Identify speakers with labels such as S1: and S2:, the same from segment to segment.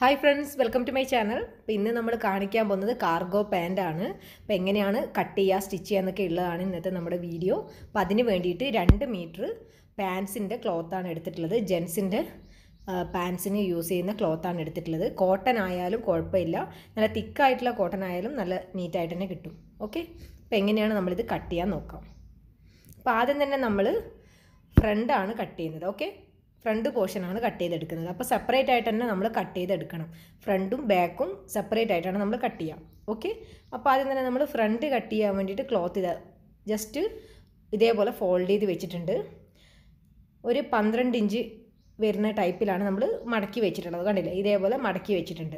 S1: Hi friends welcome to my channel അപ്പോൾ ഇന്ന് നമ്മൾ കാണിക്കാൻ പോകുന്നത് കാർഗോ പാന്റ് ആണ്. അപ്പോൾ എങ്ങനെയാണ് കട്ട് ചെയ്യുക സ്റ്റിച്ച് ചെയ്യുക എന്നൊക്കെ ഉള്ളതാണ് ഇന്നത്തെ നമ്മുടെ വീഡിയോ അപ്പോൾ അതിന് വേണ്ടിയിട്ട് രണ്ട് മീറ്റർ പാൻസിന്റെ ക്ലോത്താണ് എടുത്തിട്ടുള്ളത്. ജെൻസിന്റെ പാൻസിന് യൂസ് ചെയ്യുന്ന ക്ലോത്താണ് എടുത്തിട്ടുള്ളത്. കോട്ടൺ ആയാലും കുഴപ്പമില്ല. നല്ല തിക്കായിട്ടുള്ള കോട്ടൺ ആയാലും നല്ല നീറ്റായിട്ട് തന്നെ കിട്ടും. ഓക്കെ അപ്പോൾ എങ്ങനെയാണ് നമ്മളിത് കട്ട് ചെയ്യാൻ നോക്കാം. അപ്പോൾ ആദ്യം തന്നെ നമ്മൾ ഫ്രണ്ടാണ് കട്ട് ചെയ്യുന്നത്. ഓക്കെ ഫ്രണ്ട് പോർഷനാണ് കട്ട് ചെയ്തെടുക്കുന്നത്. അപ്പോൾ സെപ്പറേറ്റ് ആയിട്ട് തന്നെ നമ്മൾ കട്ട് ചെയ്തെടുക്കണം. ഫ്രണ്ടും ബാക്കും സെപ്പറേറ്റ് ആയിട്ടാണ് നമ്മൾ കട്ട് ചെയ്യുക ഓക്കെ അപ്പോൾ ആദ്യം തന്നെ നമ്മൾ ഫ്രണ്ട് കട്ട് ചെയ്യാൻ വേണ്ടിയിട്ട് ക്ലോത്ത് ഇത്. ജസ്റ്റ് ഇതേപോലെ ഫോൾഡ് ചെയ്ത് വെച്ചിട്ടുണ്ട്. ഒരു പന്ത്രണ്ട് ഇഞ്ച് വരുന്ന ടൈപ്പിലാണ് നമ്മൾ മടക്കി വെച്ചിട്ടുള്ളത്. കണ്ടില്ലേ? ഇതേപോലെ മടക്കി വെച്ചിട്ടുണ്ട്.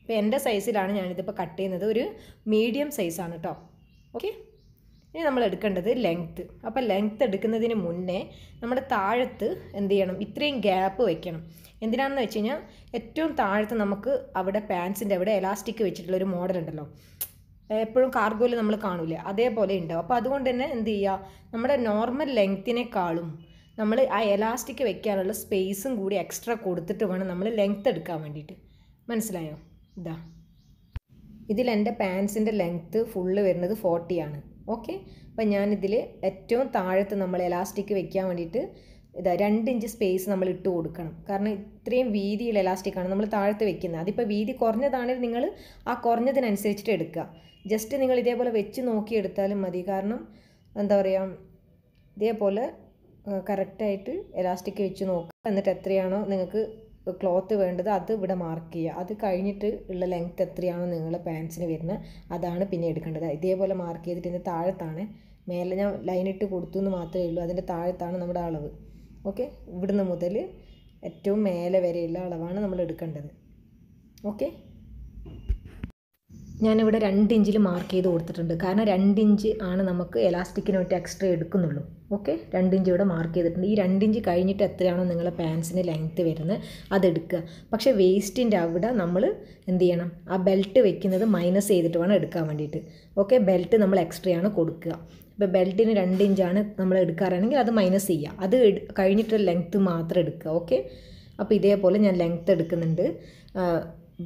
S1: അപ്പോൾ എന്റെ സൈസിലാണ് ഞാനിതിപ്പോൾ കട്ട് ചെയ്യുന്നത്. ഒരു മീഡിയം സൈസാണ് കേട്ടോ ഓക്കെ ഇനി നമ്മൾ എടുക്കേണ്ടത് ലെങ്ത്ത് അപ്പോൾ ലെങ്ത്ത് എടുക്കുന്നതിന് മുന്നേ നമ്മുടെ താഴത്ത് എന്ത് ചെയ്യണം? ഇത്രയും ഗ്യാപ്പ് വെക്കണം. എന്തിനാണെന്ന് വെച്ച് കഴിഞ്ഞാൽ ഏറ്റവും താഴത്ത് നമുക്ക് അവിടെ പാൻസിന്റെ അവിടെ എലാസ്റ്റിക് വെച്ചിട്ടുള്ള ഒരു മോഡൽ ഉണ്ടല്ലോ. എപ്പോഴും കാർഗോയിൽ നമ്മൾ കാണൂലേ? അതേപോലെ ഉണ്ടാവും. അപ്പോൾ അതുകൊണ്ട് തന്നെ എന്ത് ചെയ്യുക? നമ്മുടെ നോർമൽ ലെങ്ത്തിനേക്കാളും നമ്മൾ ആ എലാസ്റ്റിക് വെക്കാനുള്ള സ്പേസും കൂടി എക്സ്ട്രാ കൊടുത്തിട്ട് വേണം നമ്മൾ ലെങ്ത്ത് എടുക്കാൻ വേണ്ടിയിട്ട്. മനസ്സിലായോ? ഇതാ. ഇതിൽ എന്റെ പാൻസിന്റെ ലെങ്ത്ത് ഫുള്ള് വരുന്നത് ഫോർട്ടിയാണ് ഓക്കെ? അപ്പം ഞാനിതിൽ ഏറ്റവും താഴത്ത് നമ്മൾ എലാസ്റ്റിക് വെക്കാൻ വേണ്ടിയിട്ട് ഇതാ രണ്ട് ഇഞ്ച് സ്പേസ് നമ്മൾ ഇട്ട് കൊടുക്കണം. കാരണം ഇത്രയും വീതിയുള്ള എലാസ്റ്റിക്കാണ് നമ്മൾ താഴത്ത് വെക്കുന്നത്. അതിപ്പോൾ വീതി കുറഞ്ഞതാണെങ്കിൽ നിങ്ങൾ ആ കുറഞ്ഞതിനനുസരിച്ചിട്ട് എടുക്കുക. ജസ്റ്റ് നിങ്ങൾ ഇതേപോലെ വെച്ച് നോക്കി എടുത്താലും മതി. കാരണം എന്താ പറയുക ഇതേപോലെ കറക്റ്റായിട്ട് എലാസ്റ്റിക് വെച്ച് നോക്കുക എന്നിട്ട് എത്രയാണോ നിങ്ങൾക്ക് ക്ലോത്ത് വേണ്ടത് അത് ഇവിടെ മാർക്ക് ചെയ്യുക. അത് കഴിഞ്ഞിട്ട് ഉള്ള ലെങ്ത് എത്രയാണോ നിങ്ങൾ പാൻസിന് വരുന്നത് അതാണ് പിന്നെ എടുക്കേണ്ടത്. ഇതേപോലെ മാർക്ക് ചെയ്തിട്ട് ഇതിന്റെ താഴത്താണ്. മേലെ ഞാൻ ലൈനിട്ട് കൊടുത്തു എന്ന് മാത്രമേ ഉള്ളൂ. അതിന്റെ താഴത്താണ് നമ്മുടെ അളവ്. ഓക്കെ ഇവിടുന്ന് മുതൽ ഏറ്റവും മേലെ വരെയുള്ള അളവാണ് നമ്മൾ എടുക്കേണ്ടത്. ഓക്കെ ഞാനിവിടെ രണ്ട് ഇഞ്ചിൽ മാർക്ക് ചെയ്ത് കൊടുത്തിട്ടുണ്ട്. കാരണം രണ്ട് ഇഞ്ച് ആണ് നമുക്ക് എലാസ്റ്റിക്കിന് വേണ്ടി എക്സ്ട്രാ എടുക്കുന്നുള്ളൂ. ഓക്കെ രണ്ട് ഇഞ്ച് ഇവിടെ മാർക്ക് ചെയ്തിട്ടുണ്ട്. ഈ രണ്ട് ഇഞ്ച് കഴിഞ്ഞിട്ട് എത്രയാണോ നിങ്ങളുടെ പാൻസിന് ലെങ്ത്ത് വരുന്നത് അതെടുക്കുക. പക്ഷേ വേസ്റ്റിന്റെ അവിടെ നമ്മൾ എന്ത് ചെയ്യണം? ആ ബെൽറ്റ് വെക്കുന്നത് മൈനസ് ചെയ്തിട്ട് വേണം എടുക്കാൻ വേണ്ടിയിട്ട്. ഓക്കെ ബെൽറ്റ് നമ്മൾ എക്സ്ട്രാ ആണ് കൊടുക്കുക. ഇപ്പോൾ ബെൽറ്റിന് രണ്ട് ഇഞ്ചാണ് നമ്മൾ എടുക്കാറാണെങ്കിൽ അത് മൈനസ് ചെയ്യുക. അത് കഴിഞ്ഞിട്ട് ലെങ്ത്ത് മാത്രം എടുക്കുക. ഓക്കെ അപ്പോൾ ഇതേപോലെ ഞാൻ ലെങ്ത്ത് എടുക്കുന്നുണ്ട്.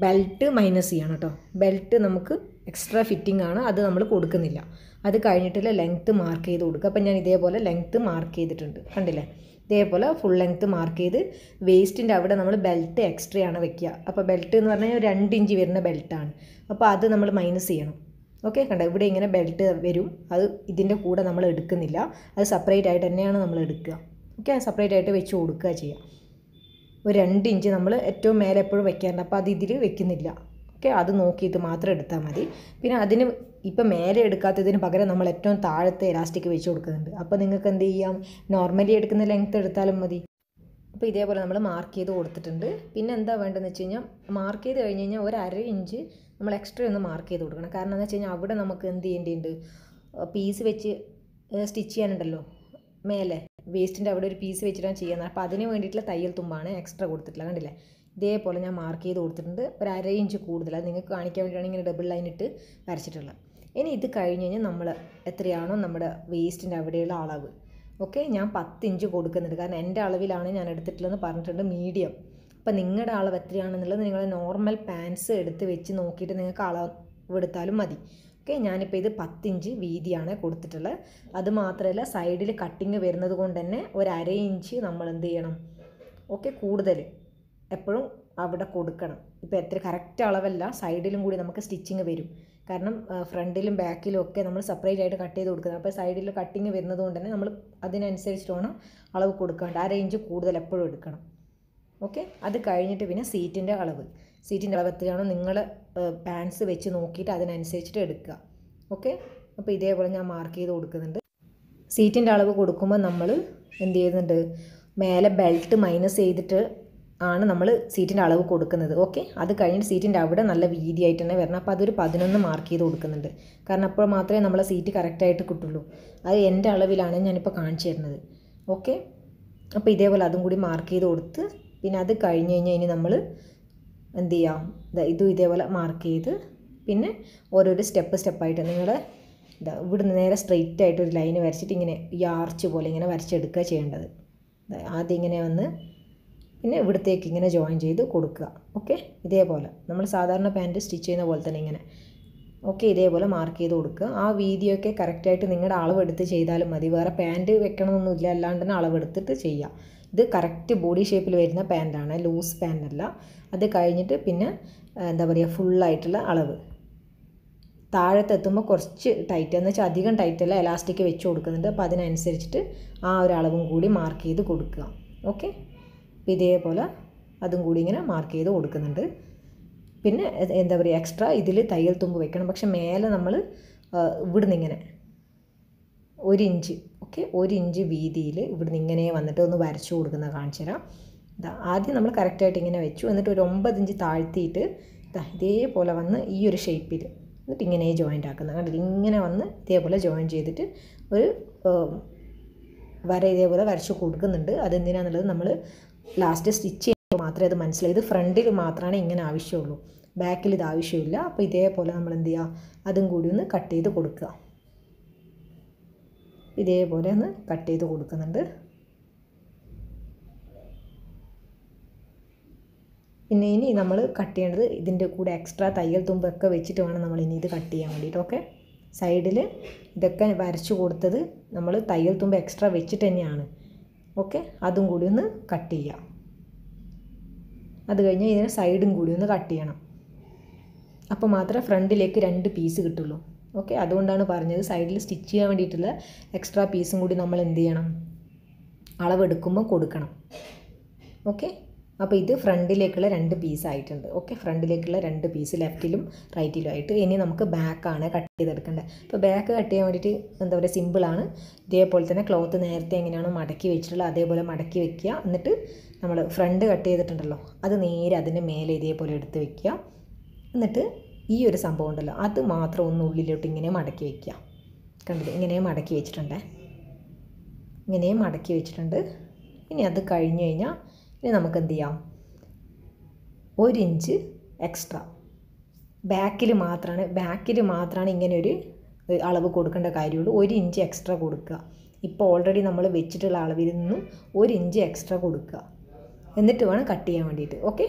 S1: ബെൽറ്റ് മൈനസ് ചെയ്യണം കേട്ടോ. ബെൽറ്റ് നമുക്ക് എക്സ്ട്രാ ഫിറ്റിംഗ് ആണ് അത് നമ്മൾ കൊടുക്കുന്നില്ല. അത് കഴിഞ്ഞിട്ടുള്ള ലെങ്ത്ത് മാർക്ക് ചെയ്ത് കൊടുക്കുക. അപ്പം ഞാൻ ഇതേപോലെ ലെങ്ത്ത് മാർക്ക് ചെയ്തിട്ടുണ്ട്. കണ്ടില്ലേ? ഇതേപോലെ ഫുൾ ലെങ്ത്ത് മാർക്ക് ചെയ്ത് വേസ്റ്റിന്റെ അവിടെ നമ്മൾ ബെൽറ്റ് എക്സ്ട്രാ ആണ് വെക്കുക. അപ്പോൾ ബെൽറ്റ് എന്ന് പറഞ്ഞാൽ രണ്ട് ഇഞ്ച് വരുന്ന ബെൽറ്റാണ് അപ്പോൾ അത് നമ്മൾ മൈനസ് ചെയ്യണം. ഓക്കെ? കണ്ടോ? ഇവിടെ ഇങ്ങനെ ബെൽറ്റ് വരും. അത് ഇതിന്റെ കൂടെ നമ്മൾ എടുക്കുന്നില്ല. അത് സെപ്പറേറ്റ് ആയിട്ട് തന്നെയാണ് നമ്മൾ എടുക്കുക. ഓക്കെ? സെപ്പറേറ്റ് ആയിട്ട് വെച്ച് കൊടുക്കുക ചെയ്യുക. ഒരു രണ്ട് ഇഞ്ച് നമ്മൾ ഏറ്റവും മേലെ എപ്പോഴും വെക്കാറുണ്ട്. അപ്പോൾ അത് ഇതിൽ വെക്കുന്നില്ല. ഓക്കെ? അത് നോക്കിയിട്ട് മാത്രം എടുത്താൽ മതി. പിന്നെ അതിന് ഇപ്പം മേലെ എടുക്കാത്തതിന് പകരം നമ്മൾ ഏറ്റവും താഴത്തെ ഇലാസ്റ്റിക് വെച്ച് കൊടുക്കുന്നുണ്ട്. അപ്പോൾ നിങ്ങൾക്ക് എന്ത് ചെയ്യാം? നോർമലി എടുക്കുന്ന ലെങ്ത് എടുത്താലും മതി. അപ്പോൾ ഇതേപോലെ നമ്മൾ മാർക്ക് ചെയ്ത് കൊടുത്തിട്ടുണ്ട്. പിന്നെ എന്താ വേണ്ടതെന്ന് വെച്ച് കഴിഞ്ഞാൽ മാർക്ക് ചെയ്ത് കഴിഞ്ഞ് കഴിഞ്ഞാൽ ഒരു അര ഇഞ്ച് നമ്മൾ എക്സ്ട്രാ ഒന്ന് മാർക്ക് ചെയ്ത് കൊടുക്കണം. കാരണം എന്താ വെച്ച് കഴിഞ്ഞാൽ അവിടെ നമുക്ക് എന്ത് ചെയ്യേണ്ടിയുണ്ട് പീസ് വെച്ച് സ്റ്റിച്ച് ചെയ്യാനുണ്ടല്ലോ. മേലെ വേസ്റ്റിന്റെ അവിടെ ഒരു പീസ് വെച്ചിട്ടാണ് ചെയ്യുന്നത്. അപ്പോൾ അതിന് വേണ്ടിയിട്ടുള്ള തയ്യൽ തുമ്പാണ് എക്സ്ട്രാ കൊടുത്തിട്ടില്ല കണ്ടില്ലേ? ഇതേപോലെ ഞാൻ മാർക്ക് ചെയ്ത് കൊടുത്തിട്ടുണ്ട്. ഒരു അര ഇഞ്ച് കൂടുതൽ. അത് നിങ്ങൾക്ക് കാണിക്കാൻ വേണ്ടിയിട്ടാണ് ഇങ്ങനെ ഡബിൾ ലൈൻ ഇട്ട് വരച്ചിട്ടുള്ളത്. ഇനി ഇത് കഴിഞ്ഞ് കഴിഞ്ഞാൽ നമ്മൾ എത്രയാണോ നമ്മുടെ വേസ്റ്റിന്റെ അവിടെയുള്ള അളവ്. ഓക്കെ ഞാൻ പത്ത് ഇഞ്ച് കൊടുക്കുന്നുണ്ട്. കാരണം എന്റെ അളവിലാണ് ഞാൻ എടുത്തിട്ടുള്ളതെന്ന് പറഞ്ഞിട്ടുണ്ട് മീഡിയം അപ്പം നിങ്ങളുടെ അളവ് എത്രയാണെന്നുള്ളത് നിങ്ങൾ നോർമൽ പാൻസ് എടുത്ത് വെച്ച് നോക്കിയിട്ട് നിങ്ങൾക്ക് അളവ് എടുത്താലും മതി. ഓക്കെ ഞാനിപ്പോൾ ഇത് പത്തിഞ്ച് വീതിയാണ് കൊടുത്തിട്ടുള്ളത്. അത് മാത്രമല്ല സൈഡിൽ കട്ടിങ് വരുന്നത് കൊണ്ട് തന്നെ ഒരു അര ഇഞ്ച് നമ്മൾ എന്ത് ചെയ്യണം? ഓക്കെ കൂടുതൽ എപ്പോഴും അവിടെ കൊടുക്കണം. ഇപ്പോൾ എത്ര കറക്റ്റ് അളവല്ല സൈഡിലും കൂടി നമുക്ക് സ്റ്റിച്ചിങ് വരും. കാരണം ഫ്രണ്ടിലും ബാക്കിലും ഒക്കെ നമ്മൾ സെപ്പറേറ്റ് ആയിട്ട് കട്ട് ചെയ്ത് കൊടുക്കുന്നത്. അപ്പോൾ സൈഡിൽ കട്ടിങ് വരുന്നത് കൊണ്ട് തന്നെ നമ്മൾ അതിനനുസരിച്ചിട്ട് വേണം അളവ് കൊടുക്കേണ്ട അര ഇഞ്ച് കൂടുതൽ എപ്പോഴും എടുക്കണം. ഓക്കെ? അത് കഴിഞ്ഞിട്ട് പിന്നെ സീറ്റിന്റെ അളവ്. സീറ്റിന്റെ അളവ് എത്രയാണോ നിങ്ങൾ പാൻസ് വെച്ച് നോക്കിയിട്ട് അതിനനുസരിച്ചിട്ട് എടുക്കുക. ഓക്കെ അപ്പോൾ ഇതേപോലെ ഞാൻ മാർക്ക് ചെയ്ത് കൊടുക്കുന്നുണ്ട്. സീറ്റിന്റെ അളവ് കൊടുക്കുമ്പോൾ നമ്മൾ എന്ത് ചെയ്യുന്നുണ്ട്? മേലെ ബെൽറ്റ് മൈനസ് ചെയ്തിട്ട് ആണ് നമ്മൾ സീറ്റിന്റെ അളവ് കൊടുക്കുന്നത്. ഓക്കെ അത് കഴിഞ്ഞിട്ട് സീറ്റിന്റെ അവിടെ നല്ല വീതിയായിട്ട് തന്നെ വരണം. അപ്പോൾ അതൊരു പതിനൊന്ന് മാർക്ക് ചെയ്ത് കൊടുക്കുന്നുണ്ട്. കാരണം അപ്പോൾ മാത്രമേ നമ്മളെ സീറ്റ് കറക്റ്റായിട്ട് കിട്ടുള്ളൂ. അത് എന്റെ അളവിലാണ് ഞാനിപ്പോൾ കാണിച്ചു തരുന്നത്. ഓക്കെ അപ്പോൾ ഇതേപോലെ അതും കൂടി മാർക്ക് ചെയ്ത് കൊടുത്ത് പിന്നെ അത് കഴിഞ്ഞ് കഴിഞ്ഞാൽ ഇനി നമ്മൾ എന്ത് ചെയ്യാം ഇതും ഇതേപോലെ മാർക്ക് ചെയ്ത് പിന്നെ ഓരോരോ സ്റ്റെപ്പ് സ്റ്റെപ്പായിട്ട് നിങ്ങൾ ഇതാ ഇവിടുന്ന് നേരെ സ്ട്രെയിറ്റ് ആയിട്ട് ഒരു ലൈൻ വരച്ചിട്ട് ഇങ്ങനെ ഈ ആർച്ച് പോലെ ഇങ്ങനെ വരച്ചെടുക്കുക ചെയ്യേണ്ടത്. ആദ്യം ഇങ്ങനെ വന്ന് പിന്നെ ഇവിടത്തേക്ക് ഇങ്ങനെ ജോയിൻ ചെയ്ത് കൊടുക്കുക. ഓക്കെ ഇതേപോലെ. നമ്മൾ സാധാരണ പാന്റ് സ്റ്റിച്ച് ചെയ്യുന്ന പോലെ തന്നെ ഇങ്ങനെ. ഓക്കെ ഇതേപോലെ മാർക്ക് ചെയ്ത് കൊടുക്കുക. ആ വീതിയൊക്കെ കറക്റ്റായിട്ട് നിങ്ങളുടെ അളവെടുത്ത് ചെയ്താലും മതി. വേറെ പാന്റ് വെക്കണമെന്നൊന്നുമില്ല അല്ലാണ്ട് തന്നെ അളവെടുത്തിട്ട് ചെയ്യുക ഇത് കറക്റ്റ് ബോഡി ഷേപ്പിൽ വരുന്ന പാന്റാണ് ലൂസ് പാന്റല്ല അത് കഴിഞ്ഞിട്ട് പിന്നെ എന്താ പറയുക ഫുള്ളായിട്ടുള്ള അളവ്. താഴത്തെത്തുമ്പോൾ കുറച്ച് ടൈറ്റ് എന്ന് വെച്ചാൽ അധികം ടൈറ്റല്ല എലാസ്റ്റിക് വെച്ച് കൊടുക്കുന്നുണ്ട്. അപ്പോൾ അതിനനുസരിച്ചിട്ട് ആ ഒരു അളവും കൂടി മാർക്ക് ചെയ്ത് കൊടുക്കുക. ഓക്കെ ഇതേപോലെ അതും കൂടി ഇങ്ങനെ മാർക്ക് ചെയ്ത് കൊടുക്കുന്നുണ്ട്. പിന്നെ എന്താ പറയുക എക്സ്ട്രാ ഇതിൽ തയ്യൽ തുമ്പ് വെക്കണം. പക്ഷെ മേലെ നമ്മൾ ഇവിടുന്ന് ഇങ്ങനെ ഒരു ഇഞ്ച് ഓക്കെ? ഒരിഞ്ച് വീതിയിൽ ഇവിടുന്ന് ഇങ്ങനെ വന്നിട്ട് ഒന്ന് വരച്ചു കൊടുക്കുന്ന കാണിച്ചു തരാം. ഇതാ ആദ്യം നമ്മൾ കറക്റ്റായിട്ട് ഇങ്ങനെ വെച്ചു. എന്നിട്ട് ഒരു ഒമ്പത് ഇഞ്ച് താഴ്ത്തിയിട്ട് ഇതാ ഇതേപോലെ വന്ന് ഈ ഒരു ഷേപ്പിൽ എന്നിട്ട് ഇങ്ങനെ ജോയിന്റ് ആക്കുന്നത് കണ്ടില്ല? ഇങ്ങനെ വന്ന് ഇതേപോലെ ജോയിൻ ചെയ്തിട്ട് ഒരു വര ഇതേപോലെ വരച്ച് കൊടുക്കുന്നുണ്ട്. അതെന്തിനാന്നുള്ളത് നമ്മൾ ലാസ്റ്റ് സ്റ്റിച്ച് ചെയ്യുമ്പോൾ മാത്രമേ അത് മനസ്സിലായി ഇത് ഫ്രണ്ടിൽ മാത്രമാണ് ഇങ്ങനെ ആവശ്യമുള്ളൂ. ബാക്കിൽ ഇത് ആവശ്യമില്ല. അപ്പോൾ ഇതേപോലെ നമ്മൾ എന്ത് ചെയ്യുക? അതും കൂടി ഒന്ന് കട്ട് ചെയ്ത് കൊടുക്കുക. ഇതേപോലെ ഒന്ന് കട്ട് ചെയ്ത് കൊടുക്കുന്നുണ്ട്. പിന്നെ ഇനി നമ്മൾ കട്ട് ചെയ്യേണ്ടത് ഇതിന്റെ കൂടെ എക്സ്ട്രാ തയ്യൽ തുമ്പൊക്കെ വെച്ചിട്ട് വേണം നമ്മൾ ഇനി ഇത് കട്ട് ചെയ്യാൻ വേണ്ടിയിട്ട് ഓക്കെ സൈഡിൽ ഇതൊക്കെ വരച്ചു കൊടുത്തത് നമ്മൾ തയ്യൽ തുമ്പ് എക്സ്ട്രാ വെച്ചിട്ട് തന്നെയാണ് ഓക്കെ അതും കൂടി ഒന്ന് കട്ട് ചെയ്യാം. അത് കഴിഞ്ഞ് ഇതിന് സൈഡും കൂടി ഒന്ന് കട്ട് ചെയ്യണം. അപ്പോൾ മാത്രമേ ഫ്രണ്ടിലേക്ക് രണ്ട് പീസ് കിട്ടുള്ളൂ. ഓക്കെ അതുകൊണ്ടാണ് പറഞ്ഞത് സൈഡിൽ സ്റ്റിച്ച് ചെയ്യാൻ വേണ്ടിയിട്ടുള്ള എക്സ്ട്രാ പീസും കൂടി നമ്മൾ എന്ത് ചെയ്യണം? അളവെടുക്കുമ്പോൾ കൊടുക്കണം. ഓക്കെ അപ്പോൾ ഇത് ഫ്രണ്ടിലേക്കുള്ള രണ്ട് പീസ് ആയിട്ടുണ്ട്. ഓക്കെ ഫ്രണ്ടിലേക്കുള്ള രണ്ട് പീസ് ലെഫ്റ്റിലും റൈറ്റിലും ആയിട്ട് ഇനി നമുക്ക് ബാക്കാണ് കട്ട് ചെയ്തെടുക്കേണ്ടത്. അപ്പോൾ ബാക്ക് കട്ട് ചെയ്യാൻ വേണ്ടിയിട്ട് എന്താ പറയുക സിമ്പിളാണ് ഇതേപോലെ തന്നെ ക്ലോത്ത് നേരത്തെ എങ്ങനെയാണോ മടക്കി വെച്ചിട്ടുള്ളത് അതേപോലെ മടക്കി വെക്കുക. എന്നിട്ട് നമ്മൾ ഫ്രണ്ട് കട്ട് ചെയ്തിട്ടുണ്ടല്ലോ അത് നേരെ അതിന്റെ മേലെ ഇതേപോലെ എടുത്ത് വെക്കുക. എന്നിട്ട് ഈ ഒരു സംഭവം ഉണ്ടല്ലോ. അത് മാത്രം ഒന്ന് ഉള്ളിലോട്ട് ഇങ്ങനെ മടക്കി വയ്ക്കുക കണ്ടില്ലേ? ഇങ്ങനെ മടക്കി വെച്ചിട്ടുണ്ട്. ഇങ്ങനെ മടക്കി വെച്ചിട്ടുണ്ട്. ഇനി അത് കഴിഞ്ഞ് കഴിഞ്ഞാൽ ഇനി നമുക്ക് എന്ത് ചെയ്യാം? ഒരു ഇഞ്ച് എക്സ്ട്രാ ബാക്കിൽ മാത്രമാണ് ബാക്കിൽ മാത്രമാണ് ഇങ്ങനെ ഒരു അളവ് കൊടുക്കേണ്ട കാര്യമുള്ളൂ. ഒരു ഇഞ്ച് എക്സ്ട്രാ കൊടുക്കുക. ഇപ്പോൾ ഓൾറെഡി നമ്മൾ വെച്ചിട്ടുള്ള അളവിൽ നിന്നും ഒരു ഇഞ്ച് എക്സ്ട്രാ കൊടുക്കുക. എന്നിട്ട് വേണം കട്ട് ചെയ്യാൻ വേണ്ടിയിട്ട്. ഓക്കെ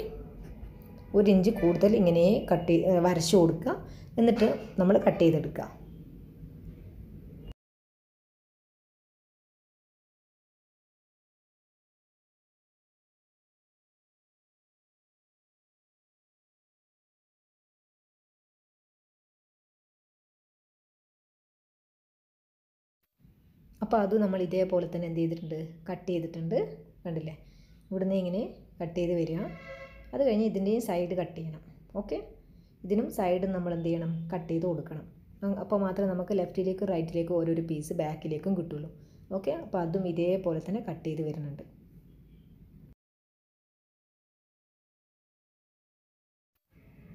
S1: ഒരു ഇഞ്ച് കൂടുതൽ ഇങ്ങനെ കട്ട് വരച്ചു കൊടുക്കുക. എന്നിട്ട് നമ്മൾ കട്ട് ചെയ്തെടുക്കുക. അപ്പോൾ അത് നമ്മൾ ഇതേപോലെ തന്നെ എന്ത് ചെയ്തിട്ടുണ്ട്? കട്ട് ചെയ്തിട്ടുണ്ട്. കണ്ടില്ലേ? ഇവിടുന്ന് ഇങ്ങനെ കട്ട് ചെയ്ത് വരിക. അത് കഴിഞ്ഞ് ഇതിന്റെയും സൈഡ് കട്ട് ചെയ്യണം. ഓക്കെ ഇതിനും സൈഡ് നമ്മൾ എന്ത് ചെയ്യണം? കട്ട് ചെയ്ത് കൊടുക്കണം. അപ്പോൾ മാത്രമേ നമുക്ക് ലെഫ്റ്റിലേക്കും റൈറ്റിലേക്കും ഓരോരോ പീസ് ബാക്കിലേക്കും കിട്ടുള്ളൂ. ഓക്കെ അപ്പോൾ അതും ഇതേപോലെ തന്നെ കട്ട് ചെയ്ത് വരുന്നുണ്ട്.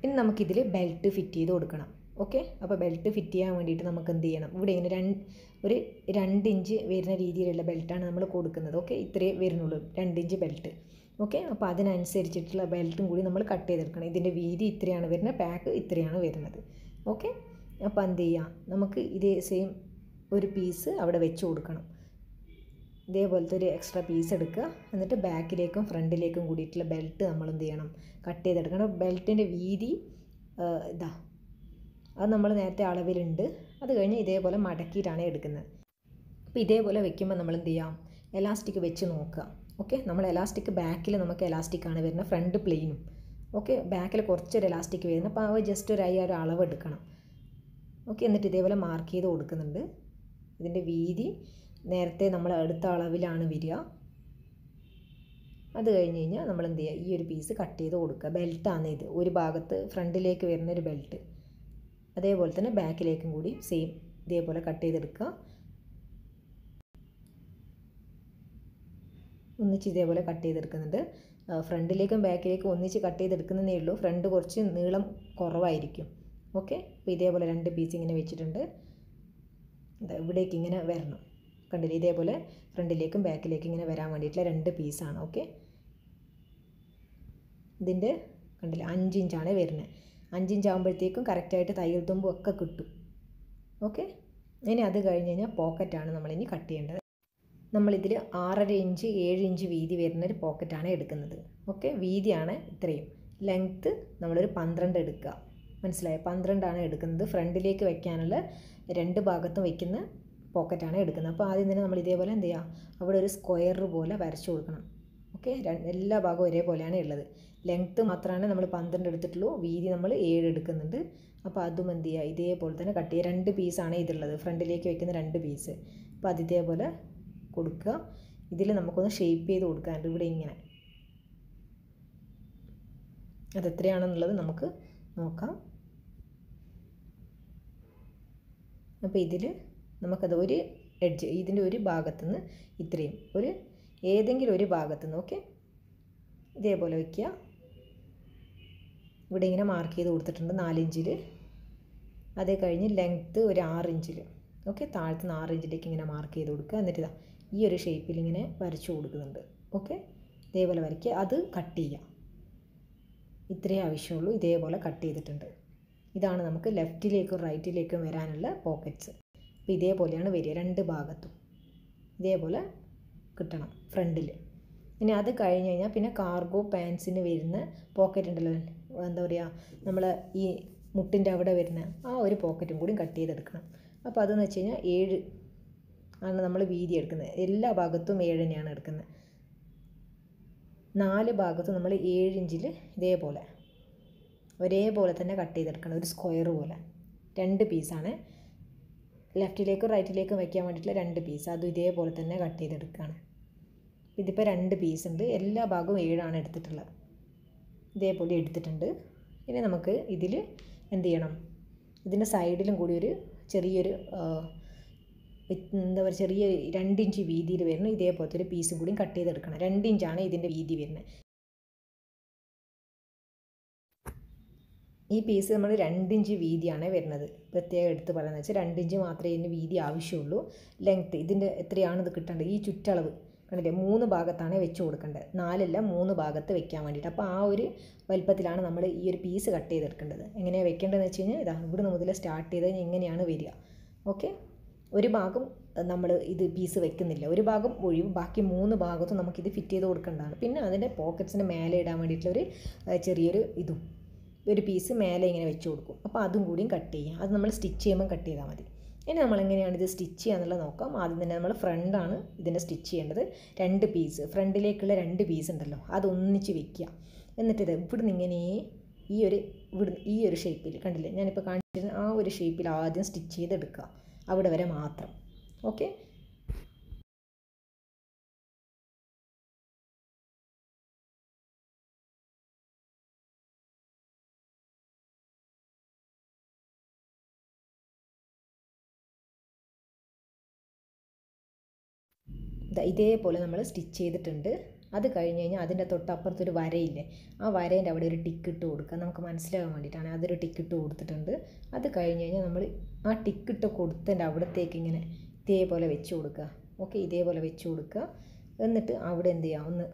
S1: ഇനി നമുക്കിതിൽ ബെൽറ്റ് ഫിറ്റ് ചെയ്ത് കൊടുക്കണം. ഓക്കെ അപ്പോൾ ബെൽറ്റ് ഫിറ്റ് ചെയ്യാൻ വേണ്ടിയിട്ട് നമുക്ക് എന്ത് ചെയ്യണം? ഇവിടെ ഇങ്ങനെ രണ്ട് ഒരു രണ്ട് ഇഞ്ച് വരുന്ന രീതിയിലുള്ള ബെൽറ്റാണ് നമ്മൾ കൊടുക്കുന്നത്. ഓക്കെ ഇത്രയേ വരുന്നുള്ളൂ. രണ്ട് ഇഞ്ച് ബെൽറ്റ് ഓക്കെ? അപ്പോൾ അതിനനുസരിച്ചിട്ടുള്ള ബെൽറ്റും കൂടി നമ്മൾ കട്ട് ചെയ്തെടുക്കണം. ഇതിന്റെ വീതി ഇത്രയാണ് വരുന്നത് പാക്ക് ഇത്രയാണ് വരുന്നത്. ഓക്കെ? അപ്പോൾ എന്ത് ചെയ്യുക നമുക്ക് ഇതേ സെയിം ഒരു പീസ് അവിടെ വെച്ച് കൊടുക്കണം. ഇതേപോലത്തെ ഒരു എക്സ്ട്രാ പീസ് എടുക്കുക. എന്നിട്ട് ബാക്കിലേക്കും ഫ്രണ്ടിലേക്കും കൂടിയിട്ടുള്ള ബെൽറ്റ് നമ്മൾ എന്ത് ചെയ്യണം? കട്ട് ചെയ്തെടുക്കണം. ബെൽറ്റിന്റെ വീതി ഇതാ. അത് നമ്മൾ നേരത്തെ അളവിലുണ്ട്. അത് കഴിഞ്ഞ് ഇതേപോലെ മടക്കിയിട്ടാണ് എടുക്കുന്നത്. അപ്പോൾ ഇതേപോലെ വെക്കുമ്പോൾ നമ്മൾ എന്ത് ചെയ്യാം? എലാസ്റ്റിക് വെച്ച് നോക്കുക. ഓക്കെ നമ്മൾ എലാസ്റ്റിക് ബാക്കിൽ നമുക്ക് എലാസ്റ്റിക് ആണ് വരുന്നത്. ഫ്രണ്ട് പ്ലെയിനും ഓക്കെ ബാക്കിൽ കുറച്ചൊരു എലാസ്റ്റിക് വരുന്നത് അപ്പോൾ ആ ജസ്റ്റ് ഒരു ഒരു അളവ് എടുക്കണം. ഓക്കെ എന്നിട്ട് ഇതേപോലെ മാർക്ക് ചെയ്ത് കൊടുക്കുന്നുണ്ട്. ഇതിന്റെ വീതി നേരത്തെ നമ്മൾ അടുത്ത അളവിലാണ് വരിക. അത് കഴിഞ്ഞ് കഴിഞ്ഞാൽ നമ്മൾ എന്ത് ചെയ്യുക? ഈ ഒരു പീസ് കട്ട് ചെയ്ത് കൊടുക്കുക. ബെൽറ്റാണ് ഇത്. ഒരു ഭാഗത്ത് ഫ്രണ്ടിലേക്ക് വരുന്ന ഒരു ബെൽറ്റ് അതേപോലെ തന്നെ ബാക്കിലേക്കും കൂടി സെയിം ഇതേപോലെ കട്ട് ചെയ്തെടുക്കുക. ഒന്നിച്ച് ഇതേപോലെ കട്ട് ചെയ്തെടുക്കുന്നുണ്ട്. ഫ്രണ്ടിലേക്കും ബാക്കിലേക്കും ഒന്നിച്ച് കട്ട് ചെയ്തെടുക്കുന്നതേ ഉള്ളൂ. ഫ്രണ്ട് കുറച്ച് നീളം കുറവായിരിക്കും. ഓക്കെ അപ്പോൾ ഇതേപോലെ രണ്ട് പീസ് ഇങ്ങനെ വെച്ചിട്ടുണ്ട്. ഇവിടേക്ക് ഇങ്ങനെ വരണം. കണ്ടില്ലേ? ഇതേപോലെ ഫ്രണ്ടിലേക്കും ബാക്കിലേക്കും ഇങ്ങനെ വരാൻ വേണ്ടിയിട്ടുള്ള രണ്ട് പീസാണ് ഓക്കെ ഇതിന്റെ കണ്ടില്ല? അഞ്ചിഞ്ചാണ് വരുന്നത്. അഞ്ചിഞ്ച് ആകുമ്പോഴത്തേക്കും കറക്റ്റായിട്ട് തയ്യൽ തുമ്പും ഒക്കെ കിട്ടും. ഓക്കെ ഇനി അത് കഴിഞ്ഞ് കഴിഞ്ഞാൽ പോക്കറ്റാണ് നമ്മളിനി കട്ട് ചെയ്യേണ്ടത്. നമ്മളിതിൽ ആറര ഇഞ്ച് ഏഴ് ഇഞ്ച് വീതി വരുന്ന ഒരു പോക്കറ്റാണ് എടുക്കുന്നത്. ഓക്കെ? വീതിയാണ് ഇത്രയും. ലെങ്ത്ത് നമ്മളൊരു പന്ത്രണ്ട് എടുക്കുക. മനസ്സിലായോ? പന്ത്രണ്ടാണ് എടുക്കുന്നത്. ഫ്രണ്ടിലേക്ക് വെക്കാനുള്ള രണ്ട് ഭാഗത്തും വയ്ക്കുന്ന പോക്കറ്റാണ് എടുക്കുന്നത്. അപ്പോൾ ആദ്യം തന്നെ നമ്മൾ ഇതേപോലെ എന്ത് ചെയ്യുക? അവിടെ ഒരു സ്ക്വയർ പോലെ വരച്ചു കൊടുക്കണം. ഓക്കെ? എല്ലാ ഭാഗവും ഒരേപോലെയാണ് ഉള്ളത്. ലെങ്ത്ത് മാത്രമാണ് നമ്മൾ പന്ത്രണ്ട് എടുത്തിട്ടുള്ളൂ. വീതി നമ്മൾ ഏഴ് എടുക്കുന്നുണ്ട്. അപ്പോൾ അതും എന്ത് ചെയ്യുക? ഇതേപോലെ തന്നെ കട്ട് ചെയ്യുക. രണ്ട് പീസാണ് ഇതുള്ളത് ഫ്രണ്ടിലേക്ക് വെക്കുന്ന രണ്ട് പീസ്. അപ്പോൾ അത് ഇതേപോലെ കൊടുക്കുക. ഇതിൽ നമുക്കൊന്ന് ഷേപ്പ് ചെയ്ത് കൊടുക്കാനുണ്ട് ഇവിടെ ഇങ്ങനെ. അത് എത്രയാണെന്നുള്ളത് നമുക്ക് നോക്കാം. അപ്പോൾ ഇതിൽ നമുക്കത് ഒരു എഡ്ജ് ഇതിന്റെ ഒരു ഭാഗത്തു നിന്ന് ഇത്രയും. ഒരു ഏതെങ്കിലും ഒരു ഭാഗത്തുനിന്ന് ഓക്കെ ഇതേപോലെ വയ്ക്കുക ഇവിടെ ഇങ്ങനെ മാർക്ക് ചെയ്ത് കൊടുത്തിട്ടുണ്ട് നാലിഞ്ചിൽ അതേ കഴിഞ്ഞ് ലെങ്ത്ത് ഒരു ആറിഞ്ചിൽ ഓക്കെ താഴത്ത് നിന്ന് ആറ് ഇഞ്ചിലേക്ക് ഇങ്ങനെ മാർക്ക് ചെയ്ത് കൊടുക്കുക. എന്നിട്ട് ഇതാ ഈ ഒരു ഷേപ്പിൽ ഇങ്ങനെ വരച്ചു കൊടുക്കുന്നുണ്ട്. ഓക്കെ ഇതേപോലെ വരയ്ക്കുക അത് കട്ട് ചെയ്യാം ഇത്രയേ ആവശ്യമുള്ളൂ. ഇതേപോലെ കട്ട് ചെയ്തിട്ടുണ്ട്. ഇതാണ് നമുക്ക് ലെഫ്റ്റിലേക്കും റൈറ്റിലേക്കും വരാനുള്ള പോക്കറ്റ്സ് അപ്പോൾ ഇതേപോലെയാണ് വരിക. രണ്ട് ഭാഗത്തും. ഇതേപോലെ കിട്ടണം ഫ്രണ്ടിൽ ഇനി അത് കഴിഞ്ഞ് കഴിഞ്ഞാൽ പിന്നെ കാർഗോ പാൻസിന് വരുന്ന പോക്കറ്റ് ഉണ്ടല്ലോ. എന്താ പറയുക നമ്മൾ ഈ മുട്ടിന്റെ അവിടെ വരുന്ന ആ ഒരു പോക്കറ്റും കൂടി കട്ട് ചെയ്തെടുക്കണം. അപ്പോൾ അതെന്ന് വെച്ച് കഴിഞ്ഞാൽ ഏഴ് ആണ് നമ്മൾ വീതി എടുക്കുന്നത്. എല്ലാ ഭാഗത്തും ഏഴ് തന്നെയാണ് എടുക്കുന്നത്. നാല് ഭാഗത്തും നമ്മൾ ഏഴ് ഇഞ്ചിൽ ഇതേപോലെ ഒരേപോലെ തന്നെ കട്ട് ചെയ്തെടുക്കണം. ഒരു സ്ക്വയർ പോലെ. രണ്ട് പീസാണ് ലെഫ്റ്റിലേക്കും റൈറ്റിലേക്കും വയ്ക്കാൻ വേണ്ടിയിട്ടുള്ള രണ്ട് പീസ് അതും ഇതേപോലെ തന്നെ കട്ട് ചെയ്തെടുക്കുകയാണ് ഇതിപ്പോൾ രണ്ട് പീസ് ഉണ്ട്. എല്ലാ ഭാഗവും ഏഴാണ് എടുത്തിട്ടുള്ളത്. ഇതേപോലെ എടുത്തിട്ടുണ്ട്. ഇനി നമുക്ക് ഇതിൽ എന്ത് ചെയ്യണം? ഇതിന്റെ സൈഡിലും കൂടി ഒരു ചെറിയൊരു എന്താ പറയുക ചെറിയ രണ്ട് ഇഞ്ച് വീതിയിൽ വരുന്ന ഇതേപോലത്തെ ഒരു പീസും കൂടി കട്ട് ചെയ്തെടുക്കണം. രണ്ട് ഇഞ്ചാണ് ഇതിന്റെ വീതി വരുന്നത്. ഈ പീസ് നമ്മൾ രണ്ടിഞ്ച് വീതിയാണ് വരുന്നത്. പ്രത്യേകം എടുത്ത് പറയുന്നത് വെച്ചാൽ രണ്ടിഞ്ച് മാത്രമേ ഇതിന് വീതി ആവശ്യമുള്ളൂ. ലെങ്ത്ത് ഇതിന്റെ എത്രയാണ് ഇത് കിട്ടേണ്ടത് ഈ ചുറ്റളവ്. കണ്ടില്ലേ? മൂന്ന് ഭാഗത്താണ് വെച്ച് കൊടുക്കേണ്ടത്. നാലല്ല മൂന്ന് ഭാഗത്ത് വെക്കാൻ വേണ്ടിയിട്ട്. അപ്പോൾ ആ ഒരു വലുപ്പത്തിലാണ് നമ്മൾ ഈ ഒരു പീസ് കട്ട് ചെയ്തെടുക്കേണ്ടത്. എങ്ങനെയാണ് വെക്കേണ്ടതെന്ന് വെച്ച് കഴിഞ്ഞാൽ ഇതാ ഇവിടുന്ന് മുതൽ സ്റ്റാർട്ട് ചെയ്ത് എങ്ങനെയാണ് വരിക. ഓക്കെ ഒരു ഭാഗം നമ്മൾ ഇത് പീസ് വെക്കുന്നില്ല. ഒരു ഭാഗം ഒഴിവ് ബാക്കി മൂന്ന് ഭാഗത്തും നമുക്കിത് ഫിറ്റ് ചെയ്ത് കൊടുക്കേണ്ടതാണ്. പിന്നെ അതിന്റെ പോക്കറ്റ്സിന് മേലെ ഇടാൻ വേണ്ടിയിട്ടുള്ളൊരു ചെറിയൊരു ഇതും. ഒരു പീസ് മേലെ ഇങ്ങനെ വെച്ച് കൊടുക്കും. അപ്പോൾ അതും കൂടിയും കട്ട് ചെയ്യാം. അത് നമ്മൾ സ്റ്റിച്ച് ചെയ്യുമ്പോൾ കട്ട് ചെയ്താൽ മതി. ഇനി നമ്മൾ എങ്ങനെയാണ് ഇത് സ്റ്റിച്ച് ചെയ്യാന്നുള്ളത് നോക്കാം. ആദ്യം തന്നെ നമ്മൾ ഫ്രണ്ടാണ് ഇതിനെ സ്റ്റിച്ച് ചെയ്യേണ്ടത്. രണ്ട് പീസ് ഫ്രണ്ടിലേക്കുള്ള രണ്ട് പീസ് ഉണ്ടല്ലോ അതൊന്നിച്ച് വെക്കുക. എന്നിട്ട് ഇത് ഇവിടുന്ന് ഇങ്ങനെ ഈ ഒരു ഇവിടുന്ന് ഈ ഒരു ഷേപ്പിൽ കണ്ടില്ലേ? ഞാനിപ്പോൾ കാണിച്ചിരുന്ന ആ ഒരു ഷേപ്പിൽ ആദ്യം സ്റ്റിച്ച് ചെയ്തെടുക്കുക. അവിടെ വരെ മാത്രം. ഓക്കെ ഇതേപോലെ നമ്മൾ സ്റ്റിച്ച് ചെയ്തിട്ടുണ്ട്. അത് കഴിഞ്ഞ് കഴിഞ്ഞാൽ അതിന്റെ തൊട്ടപ്പുറത്തൊരു വരയില്ലേ? ആ വരേന്റെ അവിടെ ഒരു ടിക്ക് ഇട്ട് കൊടുക്കുക നമുക്ക് മനസ്സിലാകാൻ വേണ്ടിയിട്ടാണ്. അതൊരു ടിക്ക് ഇട്ട് കൊടുത്തിട്ടുണ്ട്. അത് കഴിഞ്ഞ് കഴിഞ്ഞാൽ നമ്മൾ ആ ടിക്ക് ഇട്ട് കൊടുത്തതിന്റെ അവിടത്തേക്ക് ഇങ്ങനെ ഇതേപോലെ വെച്ച് കൊടുക്കുക. ഓക്കെ? ഇതേപോലെ വെച്ച് കൊടുക്കുക. എന്നിട്ട് അവിടെ എന്ത് ചെയ്യുക? ഒന്ന്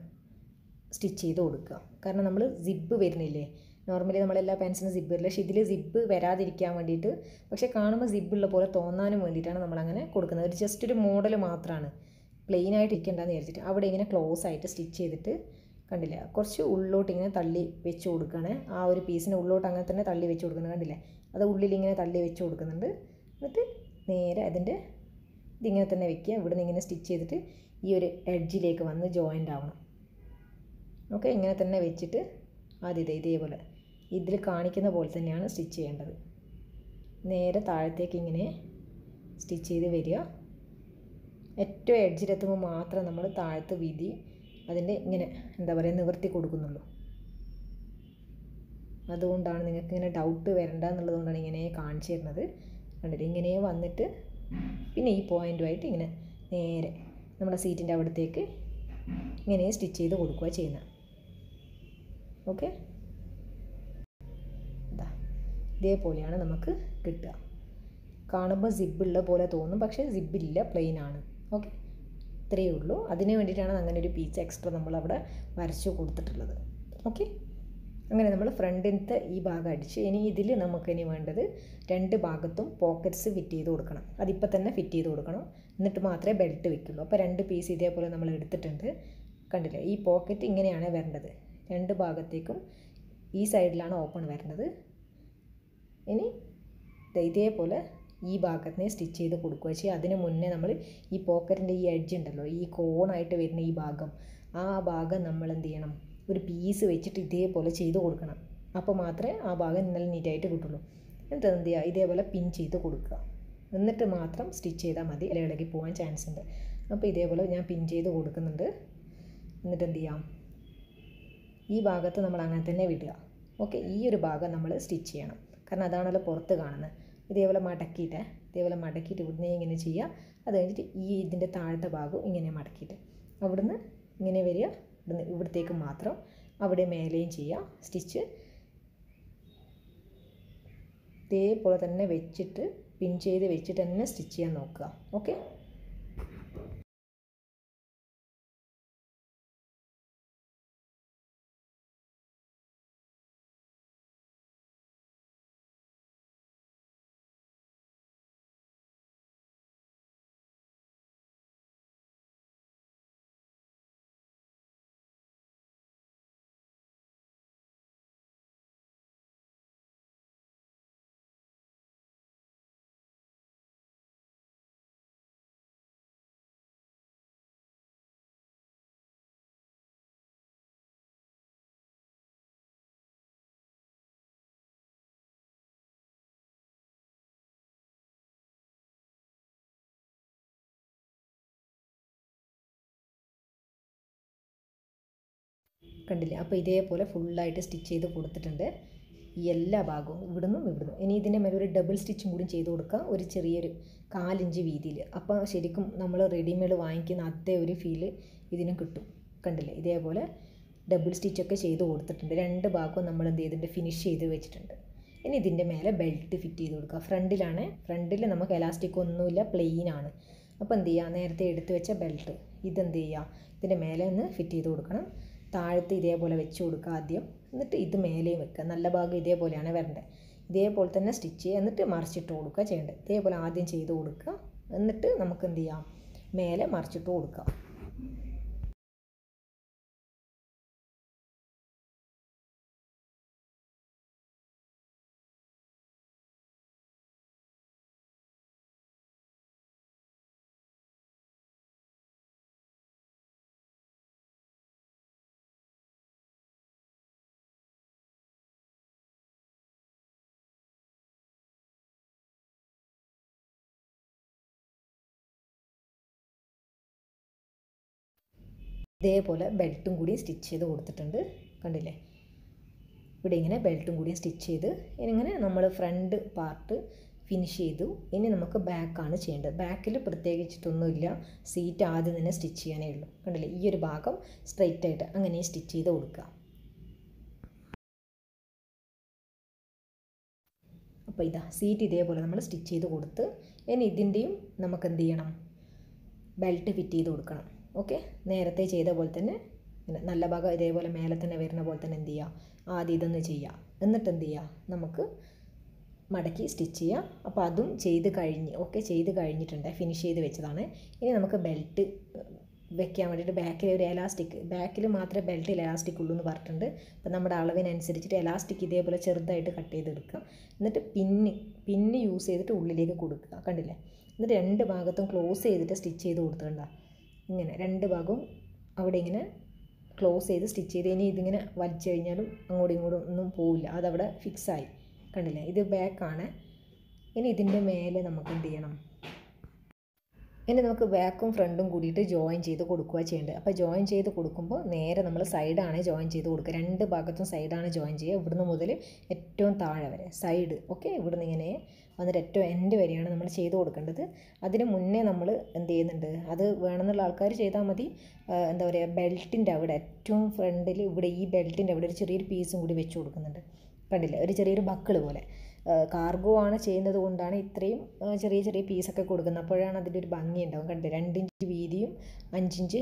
S1: സ്റ്റിച്ച് ചെയ്ത് കൊടുക്കുക. കാരണം നമ്മൾ സിബ്ബ് വരുന്നില്ലേ? നോർമലി നമ്മളെല്ലാ പാൻസിനും സിബ്ബ് വരില്ല. പക്ഷേ ഇതിൽ സിബ്ബ് വരാതിരിക്കാൻ വേണ്ടിയിട്ട് പക്ഷേ കാണുമ്പോൾ സിബ്ബുള്ള പോലെ തോന്നാനും വേണ്ടിയിട്ടാണ് നമ്മളങ്ങനെ കൊടുക്കുന്നത്. ഒരു ജസ്റ്റ് ഒരു മോഡൽ മാത്രമാണ് പ്ലെയിൻ ആയിട്ട് ഇരിക്കേണ്ടെന്ന് വിചാരിച്ചിട്ട് അവിടെ ഇങ്ങനെ ക്ലോസ് ആയിട്ട് സ്റ്റിച്ച് ചെയ്തിട്ട് കണ്ടില്ല? കുറച്ച് ഉള്ളോട്ട് ഇങ്ങനെ തള്ളി വെച്ച് കൊടുക്കുകയാണ് ആ ഒരു പീസിന് ഉള്ളോട്ട് അങ്ങനെ തന്നെ തള്ളി വെച്ച് കൊടുക്കുന്നത് കണ്ടില്ലേ? അത് ഉള്ളിൽ ഇങ്ങനെ തള്ളി വെച്ച് കൊടുക്കുന്നുണ്ട്. എന്നിട്ട് നേരെ അതിന്റെ ഇതിങ്ങനെ തന്നെ വെക്കുക. ഇവിടെ നിന്ന് ഇങ്ങനെ സ്റ്റിച്ച് ചെയ്തിട്ട് ഈ ഒരു എഡ്ജിലേക്ക് വന്ന് ജോയിന്റ് ആവണം. ഓക്കെ ഇങ്ങനെ തന്നെ വെച്ചിട്ട് ആദ്യത്തെ ഇതേ ഇതേപോലെ ഇതിൽ കാണിക്കുന്ന പോലെ തന്നെയാണ് സ്റ്റിച്ച് ചെയ്യേണ്ടത്. നേരെ താഴത്തേക്ക് ഇങ്ങനെ സ്റ്റിച്ച് ചെയ്ത് വരിക. ഏറ്റവും എഡ്ജിലെത്തുമ്പോൾ മാത്രം നമ്മൾ താഴത്ത് വീതി അതിന്റെ ഇങ്ങനെ എന്താ പറയുക നിവർത്തി കൊടുക്കുന്നുള്ളൂ. അതുകൊണ്ടാണ് നിങ്ങൾക്ക് ഇങ്ങനെ ഡൗട്ട് വരണ്ട എന്നുള്ളതുകൊണ്ടാണ് ഇങ്ങനെ കാണിച്ചു തരുന്നത്. കണ്ടിട്ട് ഇങ്ങനെ വന്നിട്ട് പിന്നെ ഈ പോയിന്റുമായിട്ട് ഇങ്ങനെ നേരെ നമ്മുടെ സീറ്റിന്റെ അവിടത്തേക്ക് ഇങ്ങനെ സ്റ്റിച്ച് ചെയ്ത് കൊടുക്കുക ചെയ്യുന്നത് ഓക്കെ ഇതാ ഇതേപോലെയാണ് നമുക്ക് കിട്ടുക. കാണുമ്പോൾ സിബ്ബുള്ള പോലെ തോന്നും പക്ഷേ സിബില്ല പ്ലെയിൻ ആണ്. ഓക്കെ. ഇത്രയേ ഉള്ളൂ. അതിന് വേണ്ടിയിട്ടാണ് അങ്ങനെ ഒരു പീച്ച് എക്സ്ട്രാ നമ്മൾ അവിടെ വരച്ചു കൊടുത്തിട്ടുള്ളത്. ഓക്കെ. അങ്ങനെ നമ്മൾ ഫ്രണ്ടിന്റെ ഈ ഭാഗം അടിച്ച് ഇനി ഇതിൽ നമുക്കിനി വേണ്ടത് രണ്ട് ഭാഗത്തും പോക്കറ്റ്സ് ഫിറ്റ് ചെയ്ത് കൊടുക്കണം. അതിപ്പോൾ തന്നെ ഫിറ്റ് ചെയ്ത് കൊടുക്കണം. എന്നിട്ട് മാത്രമേ ബെൽറ്റ് വെക്കുള്ളൂ. അപ്പോൾ രണ്ട് പീസ് ഇതേപോലെ നമ്മൾ എടുത്തിട്ടുണ്ട്. കണ്ടില്ലേ? ഈ പോക്കറ്റ് ഇങ്ങനെയാണ് വരേണ്ടത്. രണ്ട് ഭാഗത്തേക്കും ഈ സൈഡിലാണ് ഓപ്പൺ വരേണ്ടത്. ഇനി ഇതേപോലെ ഈ ഭാഗത്തിനെ സ്റ്റിച്ച് ചെയ്ത് കൊടുക്കുക. പക്ഷേ അതിന് മുന്നേ നമ്മൾ ഈ പോക്കറ്റിന്റെ ഈ എഡ്ജ് ഉണ്ടല്ലോ ഈ കോണായിട്ട് വരുന്ന ഈ ഭാഗം ആ ഭാഗം നമ്മൾ എന്ത് ചെയ്യണം? ഒരു പീസ് വെച്ചിട്ട് ഇതേപോലെ ചെയ്ത് കൊടുക്കണം. അപ്പോൾ മാത്രമേ ആ ഭാഗം നല്ല നീറ്റായിട്ട് കിട്ടുള്ളൂ. എന്നിട്ട് എന്ത് ചെയ്യുക? ഇതേപോലെ പിൻ ചെയ്ത് കൊടുക്കുക. എന്നിട്ട് മാത്രം സ്റ്റിച്ച് ചെയ്താൽ മതി. ഇല ഇളകി പോകാൻ ചാൻസ് ഉണ്ട്. അപ്പോൾ ഇതേപോലെ ഞാൻ പിൻ ചെയ്ത് കൊടുക്കുന്നുണ്ട്. എന്നിട്ട് എന്ത് ചെയ്യാം? ഈ ഭാഗത്ത് നമ്മൾ അങ്ങനെ തന്നെ വിടുക. ഓക്കെ ഈ ഒരു ഭാഗം നമ്മൾ സ്റ്റിച്ച് ചെയ്യണം. കാരണം അതാണല്ലോ പുറത്ത് കാണുന്നത്. ഇതേപോലെ മടക്കിയിട്ട് ഇതേപോലെ മടക്കിയിട്ട് ഇവിടുന്ന് ഇങ്ങനെ ചെയ്യുക. അത് കഴിഞ്ഞിട്ട് ഈ ഇതിന്റെ താഴത്തെ ഭാഗം ഇങ്ങനെ മടക്കിയിട്ട് അവിടുന്ന് ഇങ്ങനെ വരിക. ഇവിടുന്ന് ഇവിടത്തേക്ക് മാത്രം അവിടെ മേലെയും ചെയ്യുക. സ്റ്റിച്ച്. ഇതേപോലെ തന്നെ വെച്ചിട്ട് പിൻ ചെയ്ത് വെച്ചിട്ട് തന്നെ സ്റ്റിച്ച് ചെയ്യാൻ നോക്കുക. ഓക്കെ? കണ്ടില്ലേ? അപ്പോൾ ഇതേപോലെ ഫുള്ളായിട്ട് സ്റ്റിച്ച് ചെയ്ത് കൊടുത്തിട്ടുണ്ട്. ഈ എല്ലാ ഭാഗവും ഇവിടുന്നും ഇവിടുന്നും. ഇനി ഇതിന്റെ മേലെ ഒരു ഡബിൾ സ്റ്റിച്ചും കൂടി ചെയ്ത് കൊടുക്കുക ഒരു ചെറിയൊരു കാലിഞ്ച് വീതിയിൽ അപ്പോൾ ശരിക്കും നമ്മൾ റെഡിമെയ്ഡ് വാങ്ങിക്കുന്ന അതേ ഒരു ഫീൽ ഇതിനും കിട്ടും. കണ്ടില്ലേ? ഇതേപോലെ ഡബിൾ സ്റ്റിച്ചൊക്കെ ചെയ്ത് കൊടുത്തിട്ടുണ്ട്. രണ്ട് ഭാഗവും നമ്മൾ എന്ത് ചെയ്തിട്ടുണ്ട്? ഫിനിഷ് ചെയ്ത് വെച്ചിട്ടുണ്ട്. ഇനി ഇതിന്റെ മേലെ ബെൽറ്റ് ഫിറ്റ് ചെയ്ത് കൊടുക്കുക ഫ്രണ്ടിലാണ്. ഫ്രണ്ടിൽ നമുക്ക് എലാസ്റ്റിക് ഒന്നുമില്ല പ്ലെയിൻ ആണ്. അപ്പോൾ എന്ത് ചെയ്യുക നേരത്തെ എടുത്ത് വെച്ച ബെൽറ്റ് ഇതെന്ത് ചെയ്യുക ഇതിന്റെ മേലെ ഒന്ന് ഫിറ്റ് ചെയ്ത് കൊടുക്കണം. താഴത്ത് ഇതേപോലെ വെച്ച് കൊടുക്കുക ആദ്യം. എന്നിട്ട് ഇത് മേലെയും വെക്കുക. നല്ല ഭാഗം ഇതേപോലെയാണ് വരേണ്ടത്. ഇതേപോലെ തന്നെ സ്റ്റിച്ച് ചെയ്യുക. എന്നിട്ട് മറിച്ചിട്ട് കൊടുക്കുക ചെയ്യേണ്ടത്. ഇതേപോലെ ആദ്യം ചെയ്ത് കൊടുക്കുക. എന്നിട്ട് നമുക്ക് എന്ത് ചെയ്യാം? മേലെ മറിച്ചിട്ട് കൊടുക്കുക. ഇതേപോലെ ബെൽറ്റും കൂടി സ്റ്റിച്ച് ചെയ്ത് കൊടുത്തിട്ടുണ്ട്. കണ്ടില്ലേ? ഇവിടെ ഇങ്ങനെ ബെൽറ്റും കൂടി സ്റ്റിച്ച് ചെയ്ത് ഇങ്ങനെ നമ്മൾ ഫ്രണ്ട് പാർട്ട് ഫിനിഷ് ചെയ്തു. ഇനി നമുക്ക് ബാക്കാണ് ചെയ്യേണ്ടത്. ബാക്കിൽ പ്രത്യേകിച്ചിട്ടൊന്നുമില്ല. സീറ്റ് ആദ്യം തന്നെ സ്റ്റിച്ച് ചെയ്യാനേ ഉള്ളൂ. കണ്ടില്ലേ? ഈ ഒരു ഭാഗം സ്ട്രെയിറ്റ് ആയിട്ട് അങ്ങനെ സ്റ്റിച്ച് ചെയ്ത് കൊടുക്കുക. അപ്പോൾ ഇതാ സീറ്റ് ഇതേപോലെ നമ്മൾ സ്റ്റിച്ച് ചെയ്ത് കൊടുത്ത് ഇനി ഇതിന്റെയും നമുക്ക് എന്ത് ചെയ്യണം? ബെൽറ്റ് ഫിറ്റ് ചെയ്ത് കൊടുക്കണം. ഓക്കെ? നേരത്തെ ചെയ്ത പോലെ തന്നെ നല്ല ഭാഗം ഇതേപോലെ മേലെ തന്നെ വരുന്ന പോലെ തന്നെ എന്ത് ചെയ്യുക? ആദ്യം ഇതൊന്ന് ചെയ്യുക. എന്നിട്ട് എന്ത് ചെയ്യുക? നമുക്ക് മടക്കി സ്റ്റിച്ച് ചെയ്യുക അപ്പോൾ അതും ചെയ്ത് കഴിഞ്ഞ് ഓക്കെ? ചെയ്ത് കഴിഞ്ഞിട്ടുണ്ട്. ഫിനിഷ് ചെയ്ത് വെച്ചതാണ്. ഇനി നമുക്ക് ബെൽറ്റ് വെക്കാൻ വേണ്ടിയിട്ട് ബാക്കിൽ ഒരു എലാസ്റ്റിക് ബാക്കിൽ മാത്രമേ ബെൽറ്റിൽ എലാസ്റ്റിക് ഉള്ളൂ എന്ന് പറഞ്ഞിട്ടുണ്ട്. അപ്പോൾ നമ്മുടെ അളവിനനുസരിച്ചിട്ട് എലാസ്റ്റിക് ഇതേപോലെ ചെറുതായിട്ട് കട്ട് ചെയ്തെടുക്കുക. എന്നിട്ട് പിന്ന് പിന്ന് യൂസ് ചെയ്തിട്ട് ഉള്ളിലേക്ക് കൊടുക്കുക. കണ്ടില്ലേ? എന്നിട്ട് രണ്ട് ഭാഗത്തും ക്ലോസ് ചെയ്തിട്ട് സ്റ്റിച്ച് ചെയ്ത് കൊടുത്തിട്ടുണ്ട? ഇങ്ങനെ രണ്ട് ഭാഗവും അവിടെ ഇങ്ങനെ ക്ലോസ് ചെയ്ത് സ്റ്റിച്ച് ചെയ്ത് ഇനി ഇതിങ്ങനെ വലിച്ചു കഴിഞ്ഞാലും അങ്ങോട്ടും ഇങ്ങോട്ടും ഒന്നും പോവില്ല. അതവിടെ ഫിക്സായി കണ്ടില്ലേ? ഇത് ബാക്കാണ് ഇനി ഇതിന്റെ മേലെ നമുക്ക് എന്ത് ചെയ്യണം? ഇനി നമുക്ക് ബാക്കും ഫ്രണ്ടും കൂടിയിട്ട് ജോയിൻ ചെയ്ത് കൊടുക്കുക ചെയ്യേണ്ടത്. അപ്പോൾ ജോയിൻ ചെയ്ത് കൊടുക്കുമ്പോൾ നേരെ നമ്മൾ സൈഡാണ് ജോയിൻ ചെയ്ത് കൊടുക്കുക. രണ്ട് ഭാഗത്തും സൈഡാണ് ജോയിൻ ചെയ്യുക. ഇവിടുന്ന് മുതൽ ഏറ്റവും താഴെ വരെ സൈഡ് ഓക്കെ ഇവിടുന്ന് ഇങ്ങനെ വന്നിട്ട് ഏറ്റവും എൻഡ് വരെയാണ് നമ്മൾ ചെയ്ത് കൊടുക്കേണ്ടത്. അതിന് മുന്നേ നമ്മൾ എന്ത് ചെയ്യുന്നുണ്ട്? അത് വേണമെന്നുള്ള ആൾക്കാർ ചെയ്താൽ മതി. എന്താ പറയുക ബെൽറ്റിന്റെ അവിടെ ഏറ്റവും ഫ്രണ്ടിൽ ഇവിടെ ഈ ബെൽറ്റിന്റെ അവിടെ ഒരു ചെറിയൊരു പീസും കൂടി വെച്ച് കൊടുക്കുന്നുണ്ട്. കണ്ടില്ലേ? ഒരു ചെറിയൊരു ബക്കിൾ പോലെ. കാർഗോ ആണ് ചെയ്യുന്നത് കൊണ്ടാണ് ഇത്രയും ചെറിയ ചെറിയ പീസൊക്കെ കൊടുക്കുന്നത്. അപ്പോഴാണ് അതിന്റെ ഒരു ഭംഗി ഉണ്ടാവും കണ്ടില്ലേ? രണ്ടിഞ്ച് വീതിയും അഞ്ചിഞ്ച്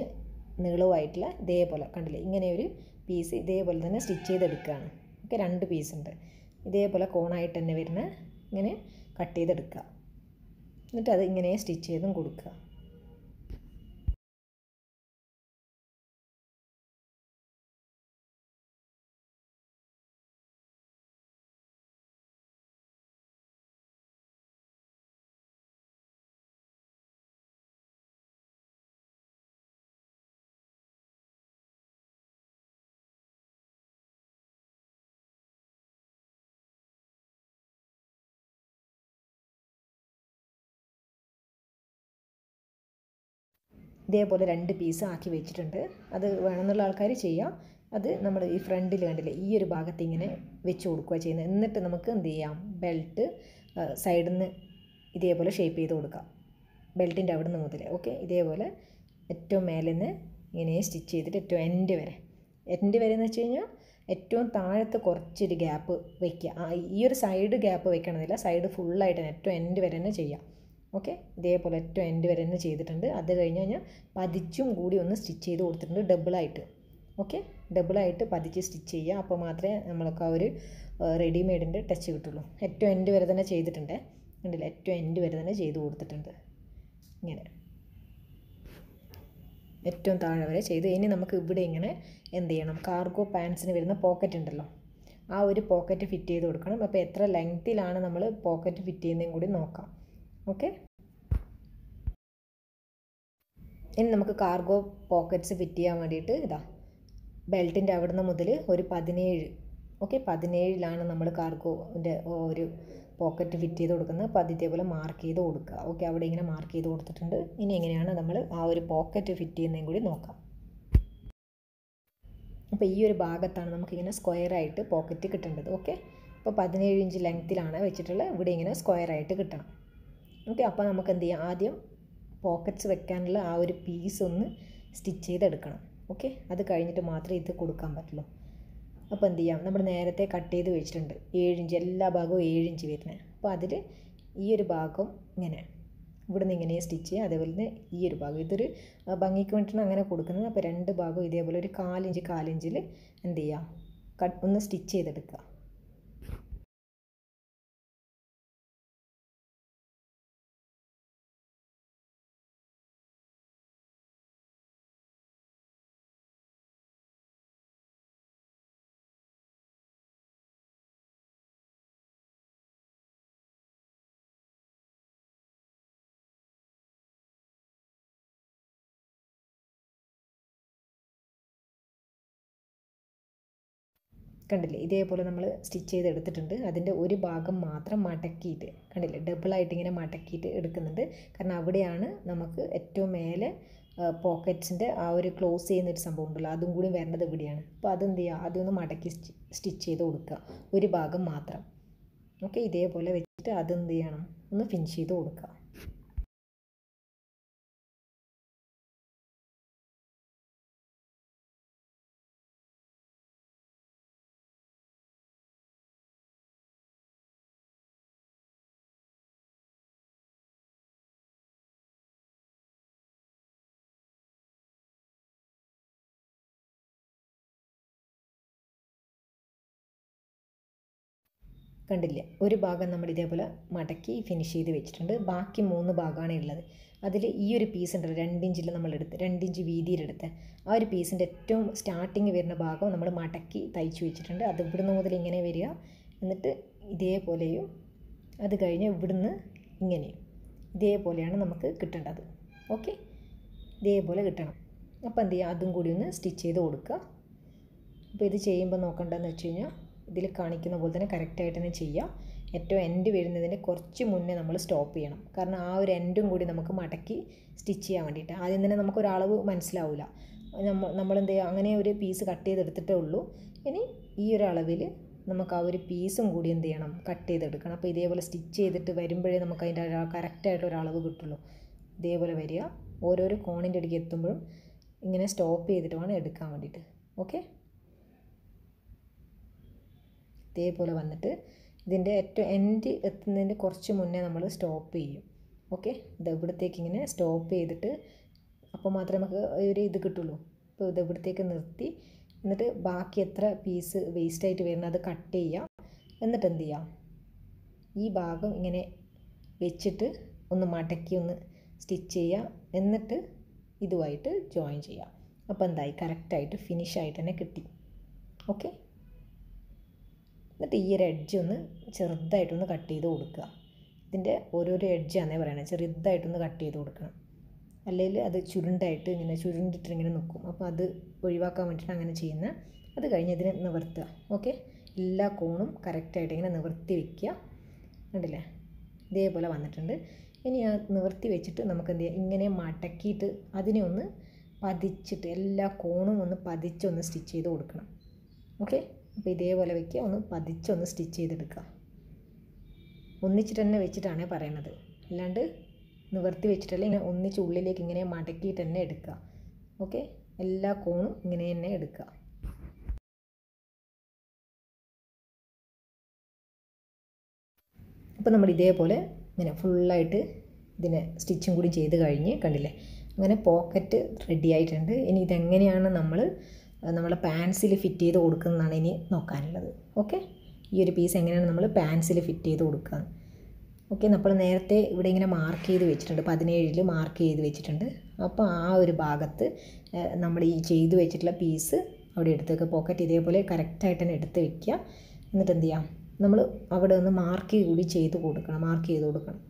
S1: നീളവുമായിട്ടുള്ള ഇതേപോലെ കണ്ടില്ലേ? ഇങ്ങനെ ഒരു പീസ് ഇതേപോലെ തന്നെ സ്റ്റിച്ച് ചെയ്തെടുക്കുകയാണ്. ഒക്കെ രണ്ട് പീസ് ഉണ്ട്. ഇതേപോലെ കോണായിട്ട് തന്നെ വരുന്ന ഇങ്ങനെ കട്ട് ചെയ്തെടുക്കുക. എന്നിട്ട് അത് ഇങ്ങനെ സ്റ്റിച്ച് ചെയ്തും കൊടുക്കുക. ഇതേപോലെ രണ്ട് പീസ് ആക്കി വെച്ചിട്ടുണ്ട്. അത് വേണമെന്നുള്ള ആൾക്കാർ ചെയ്യാം. അത് നമ്മൾ ഈ ഫ്രണ്ടിൽ കണ്ടില്ലേ ഈ ഒരു ഭാഗത്ത് ഇങ്ങനെ വെച്ച് കൊടുക്കുക ചെയ്യുന്നത് എന്നിട്ട് നമുക്ക് എന്ത് ചെയ്യാം? ബെൽറ്റ് സൈഡിൽ നിന്ന് ഇതേപോലെ ഷേപ്പ് ചെയ്ത് കൊടുക്കാം. ബെൽറ്റിന്റെ അവിടെ നിന്ന് മുതൽ ഓക്കെ ഇതേപോലെ ഏറ്റവും മേലെ നിന്ന് ഇങ്ങനെ സ്റ്റിച്ച് ചെയ്തിട്ട് ഏറ്റവും എൻഡ് വരെ. എൻഡ് വരെ എന്ന് വെച്ച് കഴിഞ്ഞാൽ ഏറ്റവും താഴത്ത് കുറച്ചൊരു ഗ്യാപ്പ് വയ്ക്കുക. ഈ ഒരു സൈഡ് ഗ്യാപ്പ് വെക്കണമെന്നില്ല സൈഡ് ഫുള്ളായിട്ട് തന്നെ ഏറ്റവും എൻഡ് വരെ തന്നെ ചെയ്യാം. ഓക്കെ? ഇതേപോലെ ഏറ്റവും എൻഡ് വരെ തന്നെ ചെയ്തിട്ടുണ്ട്. അത് കഴിഞ്ഞ് കഴിഞ്ഞാൽ പതിച്ചും കൂടി ഒന്ന് സ്റ്റിച്ച് ചെയ്ത് കൊടുത്തിട്ടുണ്ട് ഡബിളായിട്ട് ഓക്കെ? ഡബിളായിട്ട് പതിച്ച് സ്റ്റിച്ച് ചെയ്യുക അപ്പോൾ മാത്രമേ നമ്മൾക്ക് ആ ഒരു റെഡിമെയ്ഡിന്റെ ടച്ച് കിട്ടുള്ളൂ. ഏറ്റവും എൻഡ് വരെ തന്നെ ചെയ്തിട്ടുണ്ട്. കണ്ടില്ല? ഏറ്റവും എൻഡ് വരെ തന്നെ ചെയ്ത് കൊടുത്തിട്ടുണ്ട്. ഇങ്ങനെ. ഏറ്റവും താഴെ വരെ ചെയ്ത്. ഇനി നമുക്ക് ഇവിടെ ഇങ്ങനെ എന്ത് ചെയ്യണം? കാർഗോ പാൻസിന് വരുന്ന പോക്കറ്റ് ഉണ്ടല്ലോ. ആ ഒരു പോക്കറ്റ് ഫിറ്റ് ചെയ്ത് കൊടുക്കണം. അപ്പോൾ എത്ര ലെങ്ത്തിലാണ് നമ്മൾ പോക്കറ്റ് ഫിറ്റ് ചെയ്യുന്നതും കൂടി നോക്കാം. ഓക്കെ? ഇനി നമുക്ക് കാർഗോ പോക്കറ്റ്സ് ഫിറ്റ് ചെയ്യാൻ വേണ്ടിയിട്ട് ഇതാ ബെൽറ്റിന്റെ അവിടുന്ന് മുതൽ ഒരു പതിനേഴ് ഓക്കെ പതിനേഴിലാണ് നമ്മൾ കാർഗോന്റെ ഒരു പോക്കറ്റ് ഫിറ്റ് ചെയ്ത് കൊടുക്കുന്നത്. അപ്പോൾ അത് ഇതേപോലെ മാർക്ക് ചെയ്ത് കൊടുക്കുക. ഓക്കെ അവിടെ ഇങ്ങനെ മാർക്ക് ചെയ്ത് കൊടുത്തിട്ടുണ്ട്. ഇനി എങ്ങനെയാണ് നമ്മൾ ആ ഒരു പോക്കറ്റ് ഫിറ്റ് ചെയ്യുന്നതും കൂടി നോക്കാം. അപ്പോൾ ഈ ഒരു ഭാഗത്താണ് നമുക്കിങ്ങനെ സ്ക്വയറായിട്ട് പോക്കറ്റ് കിട്ടേണ്ടത്. ഓക്കെ അപ്പോൾ പതിനേഴ് ഇഞ്ച് ലെങ്ത്തിലാണ് വെച്ചിട്ടുള്ളത്. ഇവിടെ ഇങ്ങനെ സ്ക്വയറായിട്ട് കിട്ടണം. ഓക്കെ അപ്പോൾ നമുക്ക് എന്ത് ചെയ്യാം? ആദ്യം പോക്കറ്റ്സ് വെക്കാനുള്ള ആ ഒരു പീസ് ഒന്ന് സ്റ്റിച്ച് ചെയ്തെടുക്കണം. ഓക്കെ അത് കഴിഞ്ഞിട്ട് മാത്രമേ ഇത് കൊടുക്കാൻ പറ്റുള്ളൂ. അപ്പോൾ എന്ത് ചെയ്യാം? നമ്മൾ നേരത്തെ കട്ട് ചെയ്ത് വെച്ചിട്ടുണ്ട്. ഏഴിഞ്ച് എല്ലാ ഭാഗവും ഏഴിഞ്ച് വരുന്നത് അപ്പോൾ അതിൽ ഈ ഒരു ഭാഗം ഇങ്ങനെ. ഇവിടുന്ന് ഇങ്ങനെ സ്റ്റിച്ച് ചെയ്യുക. അതേപോലെ തന്നെ ഈ ഒരു ഭാഗം. ഇതൊരു ഭംഗിക്ക് വേണ്ടിയിട്ടാണ് അങ്ങനെ കൊടുക്കുന്നത്. അപ്പോൾ രണ്ട് ഭാഗവും ഇതേപോലെ ഒരു കാലിഞ്ച് കാലിഞ്ചിൽ എന്ത് ചെയ്യുക കട്ട് ഒന്ന് സ്റ്റിച്ച് ചെയ്തെടുക്കുക. കണ്ടില്ലേ? ഇതേപോലെ നമ്മൾ സ്റ്റിച്ച് ചെയ്ത് എടുത്തിട്ടുണ്ട്. അതിന്റെ ഒരു ഭാഗം മാത്രം മടക്കിയിട്ട് കണ്ടില്ലേ? ഡബിളായിട്ട് ഇങ്ങനെ മടക്കിയിട്ട് എടുക്കുന്നുണ്ട്. കാരണം അവിടെയാണ് നമുക്ക് ഏറ്റവും മേലെ പോക്കറ്റ്സിന്റെ ആ ഒരു ക്ലോസ് ചെയ്യുന്ന ഒരു സംഭവം ഉണ്ടല്ലോ. അതും കൂടി വരേണ്ടത് ഇവിടെയാണ്. അപ്പോൾ അതെന്ത് ചെയ്യുക? അതൊന്ന് മടക്കി സ്റ്റിച്ച് ചെയ്ത് കൊടുക്കുക. ഒരു ഭാഗം മാത്രം. ഓക്കെ? ഇതേപോലെ വെച്ചിട്ട് അതെന്ത് ചെയ്യണം? ഒന്ന് ഫിനിഷ് ചെയ്ത് കൊടുക്കുക. കണ്ടില്ല. ഒരു ഭാഗം നമ്മൾ ഇതേപോലെ മടക്കി ഫിനിഷ് ചെയ്ത് വെച്ചിട്ടുണ്ട്. ബാക്കി മൂന്ന് ഭാഗമാണ് ഉള്ളത്. അതിൽ ഈ ഒരു പീസ് ഉണ്ടല്ലോ രണ്ടിഞ്ചിൽ നമ്മൾ എടുത്ത് രണ്ടിഞ്ച് വീതിയിലെടുത്ത് ആ ഒരു പീസിന്റെ ഏറ്റവും സ്റ്റാർട്ടിങ് വരുന്ന ഭാഗം നമ്മൾ മടക്കി തയ്ച്ചു വെച്ചിട്ടുണ്ട്. അത് ഇവിടുന്ന് മുതൽ ഇങ്ങനെ വരിക. എന്നിട്ട് ഇതേപോലെയും അത് കഴിഞ്ഞ് ഇവിടുന്ന് ഇങ്ങനെയും. ഇതേപോലെയാണ് നമുക്ക് കിട്ടേണ്ടത്. ഓക്കെ ഇതേപോലെ കിട്ടണം. അപ്പോൾ എന്ത് ചെയ്യുക? അതും കൂടി ഒന്ന് സ്റ്റിച്ച് ചെയ്ത് കൊടുക്കുക. അപ്പോൾ ഇത് ചെയ്യുമ്പോൾ നോക്കേണ്ടതെന്ന് വെച്ച് കഴിഞ്ഞാൽ ഇതിൽ കാണിക്കുന്ന പോലെ തന്നെ കറക്റ്റായിട്ട് തന്നെ ചെയ്യാം. ഏറ്റവും എൻഡ് വരുന്നതിന് കുറച്ച് മുന്നേ നമ്മൾ സ്റ്റോപ്പ് ചെയ്യണം. കാരണം ആ ഒരു എൻഡും കൂടി നമുക്ക് മടക്കി സ്റ്റിച്ച് ചെയ്യാൻ വേണ്ടിയിട്ട്. ആദ്യം തന്നെ നമുക്കൊരളവ് മനസ്സിലാവില്ല നമ്മൾ നമ്മളെന്ത് ചെയ്യുക അങ്ങനെ ഒരു പീസ് കട്ട് ചെയ്തെടുത്തിട്ടേ ഉള്ളൂ. ഇനി ഈ ഒരു അളവിൽ നമുക്ക് ആ ഒരു പീസും കൂടി എന്ത് ചെയ്യണം കട്ട് ചെയ്തെടുക്കണം. അപ്പോൾ ഇതേപോലെ സ്റ്റിച്ച് ചെയ്തിട്ട് വരുമ്പോഴേ നമുക്ക് അതിന്റെ കറക്റ്റായിട്ട് ഒരു അളവ് കിട്ടുള്ളൂ. ഇതേപോലെ വരിക. ഓരോരോ കോണിന്റെ അടിക്ക് എത്തുമ്പോഴും ഇങ്ങനെ സ്റ്റോപ്പ് ചെയ്തിട്ട് വേണം എടുക്കാൻ വേണ്ടിയിട്ട്. ഓക്കെ ഇതേപോലെ വന്നിട്ട് ഇതിന്റെ ഏറ്റവും എൻഡ് എത്തുന്നതിന് കുറച്ച് മുന്നേ നമ്മൾ സ്റ്റോപ്പ് ചെയ്യും. ഓക്കെ ഇത് ഇവിടത്തേക്ക് ഇങ്ങനെ സ്റ്റോപ്പ് ചെയ്തിട്ട് അപ്പോൾ മാത്രമേ നമുക്ക് ഒരു ഇത് കിട്ടുള്ളൂ. അപ്പോൾ ഇത് ഇവിടത്തേക്ക് നിർത്തി. എന്നിട്ട് ബാക്കി എത്ര പീസ് വേസ്റ്റായിട്ട് വരുന്നത് അത് കട്ട് ചെയ്യാം. എന്നിട്ട് എന്ത് ചെയ്യാം? ഈ ഭാഗം ഇങ്ങനെ വെച്ചിട്ട് ഒന്ന് മടക്കി ഒന്ന് സ്റ്റിച്ച് ചെയ്യുക എന്നിട്ട് ഇതുമായിട്ട് ജോയിൻ ചെയ്യാം. അപ്പോൾ എന്തായി? കറക്റ്റായിട്ട് ഫിനിഷായിട്ട് തന്നെ കിട്ടി. ഓക്കെ എന്നിട്ട് ഈ ഒരു എഡ്ജ് ഒന്ന് ചെറുതായിട്ടൊന്ന് കട്ട് ചെയ്ത് കൊടുക്കുക. ഇതിന്റെ ഓരോരോ എഡ്ജാന്നേ പറയണത് ചെറുതായിട്ടൊന്ന് കട്ട് ചെയ്ത് കൊടുക്കണം. അല്ലെങ്കിൽ അത് ചുരുണ്ടായിട്ട് ഇങ്ങനെ ചുരുണ്ടിട്ട് ഇങ്ങനെ നിൽക്കും. അപ്പോൾ അത് ഒഴിവാക്കാൻ വേണ്ടിയിട്ട് അങ്ങനെ ചെയ്യുന്ന അത് കഴിഞ്ഞ് ഇതിനെ നിവർത്തുക. ഓക്കെ? എല്ലാ കോണും കറക്റ്റായിട്ട് ഇങ്ങനെ നിവർത്തി വയ്ക്കുക കണ്ടില്ലേ? ഇതേപോലെ വന്നിട്ടുണ്ട്. ഇനി ആ നിവർത്തി വെച്ചിട്ട് നമുക്ക് എന്ത് ചെയ്യാം? ഇങ്ങനെ മടക്കിയിട്ട് അതിനെ ഒന്ന് പതിച്ചിട്ട് എല്ലാ കോണും ഒന്ന് പതിച്ചൊന്ന് സ്റ്റിച്ച് ചെയ്ത് കൊടുക്കണം. ഓക്കെ? അപ്പോൾ ഇതേപോലെ വയ്ക്കുക ഒന്ന് പതിച്ചൊന്ന് സ്റ്റിച്ച് ചെയ്തെടുക്കുക. ഒന്നിച്ചിട്ട് തന്നെ വെച്ചിട്ടാണ് പറയണത്. അല്ലാണ്ട് നിവർത്തി വെച്ചിട്ടല്ല ഇങ്ങനെ ഒന്നിച്ച് ഉള്ളിലേക്ക് ഇങ്ങനെ മടക്കിയിട്ട് തന്നെ എടുക്കുക. ഓക്കെ? എല്ലാ കോണും ഇങ്ങനെ തന്നെ എടുക്കുക. അപ്പോൾ നമ്മൾ ഇതേപോലെ ഇങ്ങനെ ഫുള്ളായിട്ട് ഇതിനെ സ്റ്റിച്ചും കൂടി ചെയ്ത് കഴിഞ്ഞ് കണ്ടില്ലേ? അങ്ങനെ പോക്കറ്റ് റെഡി ആയിട്ടുണ്ട്. ഇനി ഇതെങ്ങനെയാണ് നമ്മൾ നമ്മളെ പാൻസിൽ ഫിറ്റ് ചെയ്ത് കൊടുക്കുന്നതാണ് ഇനി നോക്കാനുള്ളത്. ഓക്കെ ഈ ഒരു പീസ് എങ്ങനെയാണ് നമ്മൾ പാൻസിൽ ഫിറ്റ് ചെയ്ത് കൊടുക്കുക? ഓക്കെ നമ്മൾ നേരത്തെ ഇവിടെ ഇങ്ങനെ മാർക്ക് ചെയ്ത് വെച്ചിട്ടുണ്ട്. പതിനേഴിൽ മാർക്ക് ചെയ്ത് വെച്ചിട്ടുണ്ട്. അപ്പോൾ ആ ഒരു ഭാഗത്ത് നമ്മൾ ഈ ചെയ്ത് വെച്ചിട്ടുള്ള പീസ് അവിടെ എടുത്ത് വെക്കുക പോക്കറ്റ് ഇതേപോലെ കറക്റ്റായിട്ട് തന്നെ എടുത്ത് വെക്കുക. എന്നിട്ട് എന്ത് ചെയ്യാം? നമ്മൾ അവിടെ ഒന്ന് മാർക്ക് കൂടി ചെയ്ത് കൊടുക്കണം. മാർക്ക് ചെയ്ത് കൊടുക്കണം.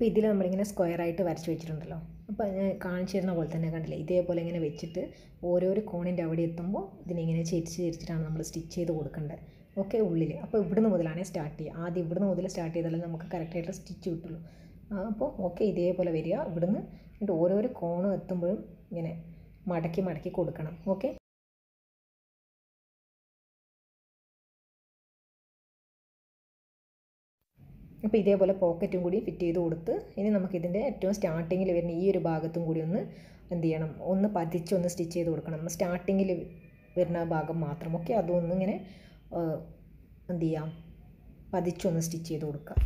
S1: അപ്പോൾ ഇതിൽ നമ്മളിങ്ങനെ സ്ക്വയറായിട്ട് വരച്ച് വെച്ചിട്ടുണ്ടല്ലോ. അപ്പോൾ ഞാൻ കാണിച്ചു തരുന്ന പോലെ തന്നെ കണ്ടില്ലേ? ഇതേപോലെ ഇങ്ങനെ വെച്ചിട്ട് ഓരോരോ കോണിന്റെ അവിടെ എത്തുമ്പോൾ ഇതിനിങ്ങനെ ചെരിച്ച് ചെരിച്ചിട്ടാണ് നമ്മൾ സ്റ്റിച്ച് ചെയ്ത് കൊടുക്കേണ്ടത് ഓക്കെ ഉള്ളിൽ അപ്പോൾ ഇവിടുന്ന് മുതലാണ് സ്റ്റാർട്ട് ചെയ്യുക ആദ്യം ഇവിടുന്ന് മുതൽ സ്റ്റാർട്ട് ചെയ്താലേ നമുക്ക് കറക്റ്റായിട്ട് സ്റ്റിച്ച് കിട്ടുള്ളൂ. അപ്പോൾ ഓക്കെ ഇതേപോലെ വരിക. ഇവിടുന്ന് എന്നിട്ട് ഓരോരോ കോണും എത്തുമ്പോഴും ഇങ്ങനെ മടക്കി മടക്കി കൊടുക്കണം. ഓക്കെ? അപ്പോൾ ഇതേപോലെ പോക്കറ്റും കൂടി ഫിറ്റ് ചെയ്ത് കൊടുത്ത് ഇനി നമുക്കിതിന്റെ ഏറ്റവും സ്റ്റാർട്ടിങ്ങിൽ വരുന്ന ഈ ഒരു ഭാഗത്തും കൂടി ഒന്ന് എന്ത് ചെയ്യണം? ഒന്ന് പതിച്ചൊന്ന് സ്റ്റിച്ച് ചെയ്ത് കൊടുക്കണം. സ്റ്റാർട്ടിങ്ങിൽ വരുന്ന ഭാഗം മാത്രം. ഓക്കെ അതൊന്നും ഇങ്ങനെ എന്ത് ചെയ്യാം? പതിച്ചൊന്ന് സ്റ്റിച്ച് ചെയ്ത് കൊടുക്കുക.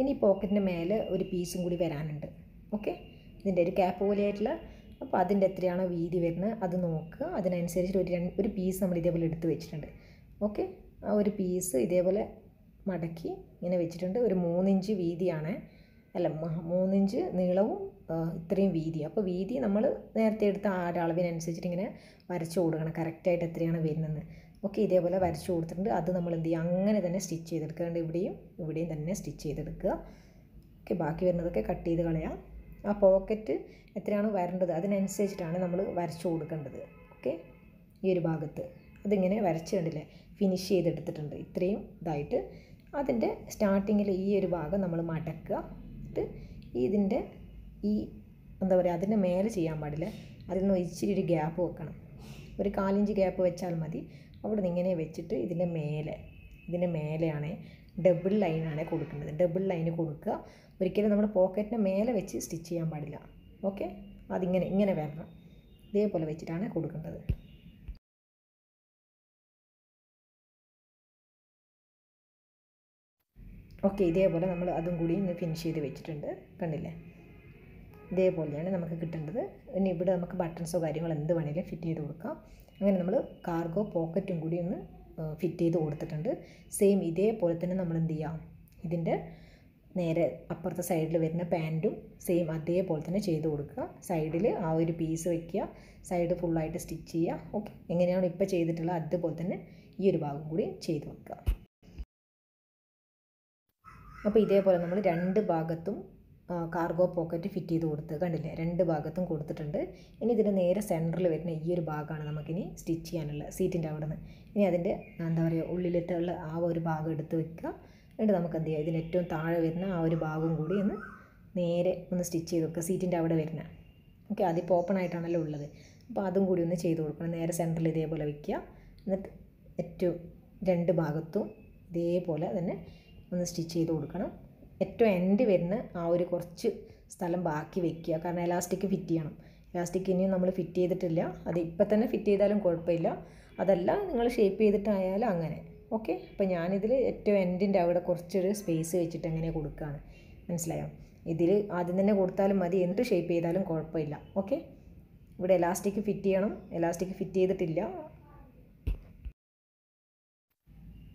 S1: ഇനി പോക്കറ്റിന്റെ മേലെ ഒരു പീസും കൂടി വരാനുണ്ട്. ഓക്കെ ഇതിന്റെ ഒരു ക്യാപ്പ് പോലെയായിട്ടുള്ള അപ്പോൾ അതിന്റെ എത്രയാണോ വീതി വരുന്നത് അത് നോക്കുക. അതിനനുസരിച്ച് ഒരു രണ്ട് ഒരു പീസ് നമ്മൾ ഇതേപോലെ എടുത്ത് വെച്ചിട്ടുണ്ട്. ഓക്കെ ആ ഒരു പീസ് ഇതേപോലെ മടക്കി ഇങ്ങനെ വെച്ചിട്ടുണ്ട്. ഒരു മൂന്നിഞ്ച് വീതിയാണ്. അല്ല മൂന്നിഞ്ച് നീളവും ഇത്രയും വീതി അപ്പോൾ വീതി നമ്മൾ നേരത്തെ എടുത്ത ആ അളവിനനുസരിച്ചിട്ട് ഇങ്ങനെ വരച്ചു കൊടുക്കണം. കറക്റ്റായിട്ട് എത്രയാണ് വരുന്നത്. ഓക്കെ ഇതേപോലെ വരച്ചു കൊടുത്തിട്ടുണ്ട്. അത് നമ്മൾ എന്ത് ചെയ്യുക? അങ്ങനെ തന്നെ സ്റ്റിച്ച് ചെയ്തെടുക്കുക. ഇവിടെയും ഇവിടെയും തന്നെ സ്റ്റിച്ച് ചെയ്തെടുക്കുക. ഓക്കെ ബാക്കി വരുന്നതൊക്കെ കട്ട് ചെയ്ത് കളയാം. ആ പോക്കറ്റ് എത്രയാണ് വരേണ്ടത് അതിനനുസരിച്ചിട്ടാണ് നമ്മൾ വരച്ചു കൊടുക്കേണ്ടത്. ഓക്കെ ഈ ഒരു ഭാഗത്ത്. അതിങ്ങനെ വരച്ച് കണ്ടില്ലേ? ഫിനിഷ് ചെയ്തെടുത്തിട്ടുണ്ട്. ഇത്രയും ഇതായിട്ട് അതിന്റെ സ്റ്റാർട്ടിങ്ങിൽ ഈ ഒരു ഭാഗം നമ്മൾ മടക്കുക. എന്നിട്ട് ഇതിന്റെ ഈ എന്താ പറയുക അതിന്റെ മേലെ ചെയ്യാൻ പാടില്ല. അതിൽ നിന്ന് ഇച്ചിരി ഒരു ഗ്യാപ്പ് വെക്കണം. ഒരു കാലിഞ്ച് ഗ്യാപ്പ് വെച്ചാൽ മതി. അവിടെ നിന്ന് ഇങ്ങനെ വെച്ചിട്ട് ഇതിന്റെ മേലെ ഇതിന്റെ മേലെയാണ് ഡബിൾ ലൈനാണ് കൊടുക്കുന്നത്. ഡബിൾ ലൈന് കൊടുക്കുക. ഒരിക്കലും നമ്മൾ പോക്കറ്റിന്റെ മേലെ വെച്ച് സ്റ്റിച്ച് ചെയ്യാൻ പാടില്ല. ഓക്കെ അതിങ്ങനെ ഇങ്ങനെ വരണം. ഇതേപോലെ വെച്ചിട്ടാണ് കൊടുക്കേണ്ടത് ഓക്കെ ഇതേപോലെ നമ്മൾ അതും കൂടി ഇന്ന് ഫിനിഷ് ചെയ്ത് വെച്ചിട്ടുണ്ട്. കണ്ടില്ലേ? ഇതേപോലെയാണ് നമുക്ക് കിട്ടേണ്ടത്. ഇനി ഇവിടെ നമുക്ക് ബട്ടൺസോ കാര്യങ്ങളോ എന്ത് വേണമെങ്കിലും ഫിറ്റ് ചെയ്ത് കൊടുക്കാം. അങ്ങനെ നമ്മൾ കാർഗോ പോക്കറ്റും കൂടി ഒന്ന് ഫിറ്റ് ചെയ്ത് കൊടുത്തിട്ടുണ്ട്. സെയിം ഇതേപോലെ തന്നെ നമ്മൾ എന്ത് ചെയ്യാം? ഇതിന്റെ നേരെ അപ്പുറത്തെ സൈഡിൽ വരുന്ന പാന്റും സെയിം അതേപോലെ തന്നെ ചെയ്ത് കൊടുക്കുക. സൈഡിൽ ആ ഒരു പീസ് വയ്ക്കുക സൈഡ് ഫുള്ളായിട്ട് സ്റ്റിച്ച് ചെയ്യുക. ഓക്കെ എങ്ങനെയാണ് ഇപ്പോൾ ചെയ്തിട്ടുള്ളത്? അതുപോലെ തന്നെ ഈ ഒരു ഭാഗം കൂടി ചെയ്ത് വെക്കുക അപ്പോൾ ഇതേപോലെ നമ്മൾ രണ്ട് ഭാഗത്തും കാർഗോ പോക്കറ്റ് ഫിറ്റ് ചെയ്ത് കൊടുത്ത് കണ്ടില്ലേ? രണ്ട് ഭാഗത്തും കൊടുത്തിട്ടുണ്ട്. ഇനി ഇതിന്റെ നേരെ സെന്ററിൽ വരുന്ന ഈ ഒരു ഭാഗമാണ് നമുക്കിനി സ്റ്റിച്ച് ചെയ്യാനുള്ള സീറ്റിന്റെ അവിടെ നിന്ന് ഇനി അതിന്റെ എന്താ പറയുക ഉള്ളിലിട്ടുള്ള ആ ഒരു ഭാഗം എടുത്ത് വെക്കുക. എന്നിട്ട് നമുക്ക് എന്ത് ചെയ്യാം? ഇതിന് ഏറ്റവും താഴെ വരുന്ന ആ ഒരു ഭാഗം കൂടി ഒന്ന് നേരെ ഒന്ന് സ്റ്റിച്ച് ചെയ്ത് വെക്കുക. സീറ്റിന്റെ അവിടെ വരുന്ന. ഓക്കെ അതിപ്പോൾ ഓപ്പൺ ആയിട്ടാണല്ലോ ഉള്ളത്. അപ്പോൾ അതും കൂടി ഒന്ന് ചെയ്ത് കൊടുക്കണം. നേരെ സെന്ററിൽ ഇതേപോലെ വെക്കുക. എന്നിട്ട് ഏറ്റവും രണ്ട് ഭാഗത്തും ഇതേപോലെ തന്നെ ഒന്ന് സ്റ്റിച്ച് ചെയ്ത് കൊടുക്കണം. ഏറ്റവും എൻഡ് വരുന്ന ആ ഒരു കുറച്ച് സ്ഥലം ബാക്കി വെക്കുക. കാരണം എലാസ്റ്റിക് ഫിറ്റ് ചെയ്യണം. ഇലാസ്റ്റിക് ഇനിയും നമ്മൾ ഫിറ്റ് ചെയ്തിട്ടില്ല. അത് ഇപ്പം തന്നെ ഫിറ്റ് ചെയ്താലും കുഴപ്പമില്ല. അതല്ല നിങ്ങൾ ഷേപ്പ് ചെയ്തിട്ടായാലും അങ്ങനെ. ഓക്കെ അപ്പോൾ ഞാനിതിൽ ഏറ്റവും എൻഡിന്റെ അവിടെ കുറച്ചൊരു സ്പേസ് വെച്ചിട്ട് എങ്ങനെ കൊടുക്കുകയാണ് മനസ്സിലായോ? ഇതിൽ ആദ്യം തന്നെ കൊടുത്താലും മതി. എന്ത് ഷേപ്പ് ചെയ്താലും കുഴപ്പമില്ല. ഓക്കെ ഇവിടെ എലാസ്റ്റിക് ഫിറ്റ് ചെയ്യണം. എലാസ്റ്റിക് ഫിറ്റ് ചെയ്തിട്ടില്ല.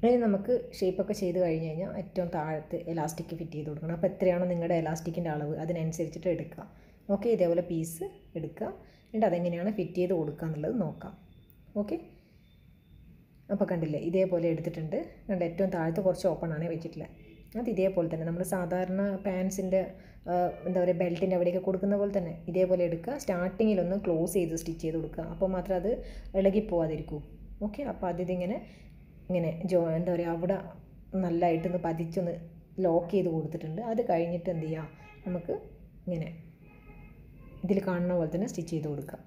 S1: ഇനി നമുക്ക് ഷേപ്പൊക്കെ ചെയ്ത് കഴിഞ്ഞ് കഴിഞ്ഞാൽ ഏറ്റവും താഴത്ത് എലാസ്റ്റിക് ഫിറ്റ് ചെയ്ത് കൊടുക്കണം. അപ്പോൾ എത്രയാണോ നിങ്ങളുടെ എലാസ്റ്റിക്കിന്റെ അളവ് അതിനനുസരിച്ചിട്ട് എടുക്കുക. ഓക്കെ ഇതേപോലെ പീസ് എടുക്കുക. എന്നിട്ട് അതെങ്ങനെയാണ് ഫിറ്റ് ചെയ്ത് കൊടുക്കുക എന്നുള്ളത് നോക്കാം. ഓക്കെ അപ്പോൾ കണ്ടില്ലേ? ഇതേപോലെ എടുത്തിട്ടുണ്ട്. കണ്ട ഏറ്റവും താഴത്ത് കുറച്ച് ഓപ്പൺ ആണ് വെച്ചിട്ടില്ല? അത് ഇതേപോലെ തന്നെ. നമ്മൾ സാധാരണ പാൻസിന്റെ എന്താ പറയുക ബെൽറ്റിന്റെ അവിടെയൊക്കെ കൊടുക്കുന്ന പോലെ തന്നെ ഇതേപോലെ എടുക്കുക. സ്റ്റാർട്ടിങ്ങിലൊന്ന് ക്ലോസ് ചെയ്ത് സ്റ്റിച്ച് ചെയ്ത് കൊടുക്കുക. അപ്പോൾ മാത്രം അത് ഇളകി പോവാതിരിക്കൂ ഓക്കെ അപ്പോൾ അതിതിങ്ങനെ ഇങ്ങനെ ജോ എന്താ പറയുക അവിടെ നല്ലതായിട്ടൊന്ന് പതിച്ചൊന്ന് ലോക്ക് ചെയ്ത് കൊടുത്തിട്ടുണ്ട്. അത് കഴിഞ്ഞിട്ട് എന്ത് ചെയ്യുക നമുക്ക് ഇങ്ങനെ ഇതിൽ കാണുന്ന പോലെ തന്നെ സ്റ്റിച്ച് ചെയ്ത് കൊടുക്കുക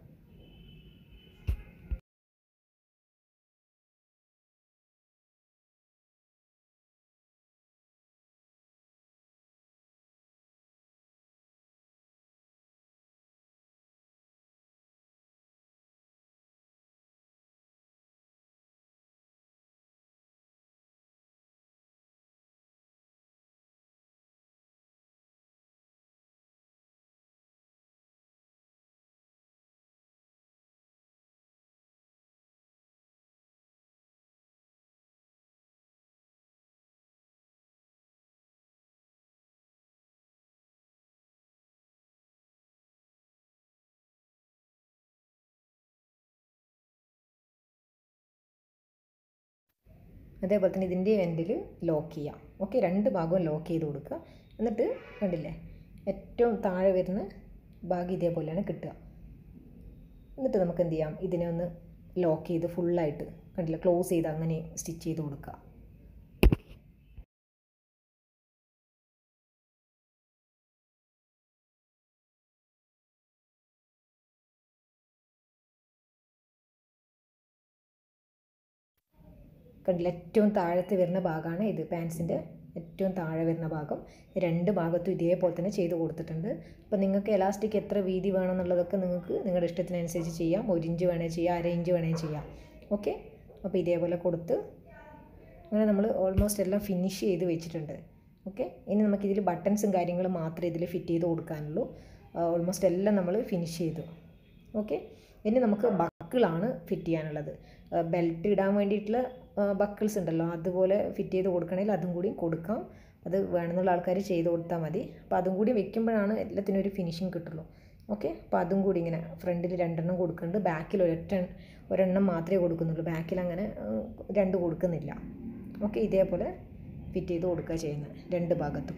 S1: അതേപോലെ തന്നെ ഇതിന്റെ എൻഡിൽ ലോക്ക് ചെയ്യാം. ഓക്കെ രണ്ട് ഭാഗവും ലോക്ക് ചെയ്ത് കൊടുക്കുക. എന്നിട്ട് കണ്ടില്ലേ ഏറ്റവും താഴെ വരുന്ന ഭാഗം ഇതേപോലെയാണ് കിട്ടുക. എന്നിട്ട് നമുക്ക് എന്ത് ചെയ്യാം ഇതിനെ ഒന്ന് ലോക്ക് ചെയ്ത് ഫുള്ളായിട്ട് കണ്ടില്ല ക്ലോസ് ചെയ്ത് അങ്ങനെ സ്റ്റിച്ച് ചെയ്ത് കൊടുക്കുക. കണ്ടില്ല ഏറ്റവും താഴത്ത് വരുന്ന ഭാഗമാണ് ഇത് പാൻസിന്റെ ഏറ്റവും താഴെ വരുന്ന ഭാഗം. രണ്ട് ഭാഗത്തും ഇതേപോലെ തന്നെ ചെയ്ത് കൊടുത്തിട്ടുണ്ട്. അപ്പോൾ നിങ്ങൾക്ക് എലാസ്റ്റിക് എത്ര വീതി വേണമെന്നുള്ളതൊക്കെ നിങ്ങൾക്ക് നിങ്ങളുടെ ഇഷ്ടത്തിനനുസരിച്ച് ചെയ്യാം. ഒരു ഇഞ്ച് വേണേൽ ചെയ്യാം അര ഇഞ്ച് വേണേൽ ചെയ്യാം. ഓക്കെ അപ്പോൾ ഇതേപോലെ കൊടുത്ത് അങ്ങനെ നമ്മൾ ഓൾമോസ്റ്റ് എല്ലാം ഫിനിഷ് ചെയ്ത് വെച്ചിട്ടുണ്ട്. ഓക്കെ ഇനി നമുക്കിതിൽ ബട്ടൺസും കാര്യങ്ങളും മാത്രമേ ഇതിൽ ഫിറ്റ് ചെയ്ത് കൊടുക്കാനുള്ളൂ. ഓൾമോസ്റ്റ് എല്ലാം നമ്മൾ ഫിനിഷ് ചെയ്തു. ഓക്കെ ഇനി നമുക്ക് ബക്കിളാണ് ഫിറ്റ് ചെയ്യാനുള്ളത്. ബെൽറ്റ് ഇടാൻ വേണ്ടിയിട്ടുള്ള ബക്കിൾസ് ഉണ്ടല്ലോ അതുപോലെ ഫിറ്റ് ചെയ്ത് കൊടുക്കണമെങ്കിൽ അതും കൂടി കൊടുക്കാം. അത് വേണമെന്നുള്ള ആൾക്കാർ ചെയ്ത് കൊടുത്താൽ മതി. അപ്പോൾ അതും കൂടി വെക്കുമ്പോഴാണ് എല്ലാത്തിനും ഒരു ഫിനിഷിങ് കിട്ടുള്ളൂ. ഓക്കെ അപ്പോൾ അതും കൂടി ഇങ്ങനെ ഫ്രണ്ടിൽ രണ്ടെണ്ണം കൊടുക്കുന്നുണ്ട്. ബാക്കിൽ ഒരൊറ്റ ഒരെണ്ണം മാത്രമേ കൊടുക്കുന്നുള്ളൂ. ബാക്കിൽ അങ്ങനെ രണ്ട് കൊടുക്കുന്നില്ല. ഓക്കെ ഇതേപോലെ ഫിറ്റ് ചെയ്ത് കൊടുക്കുക ചെയ്യുന്നത്. രണ്ട് ഭാഗത്തും.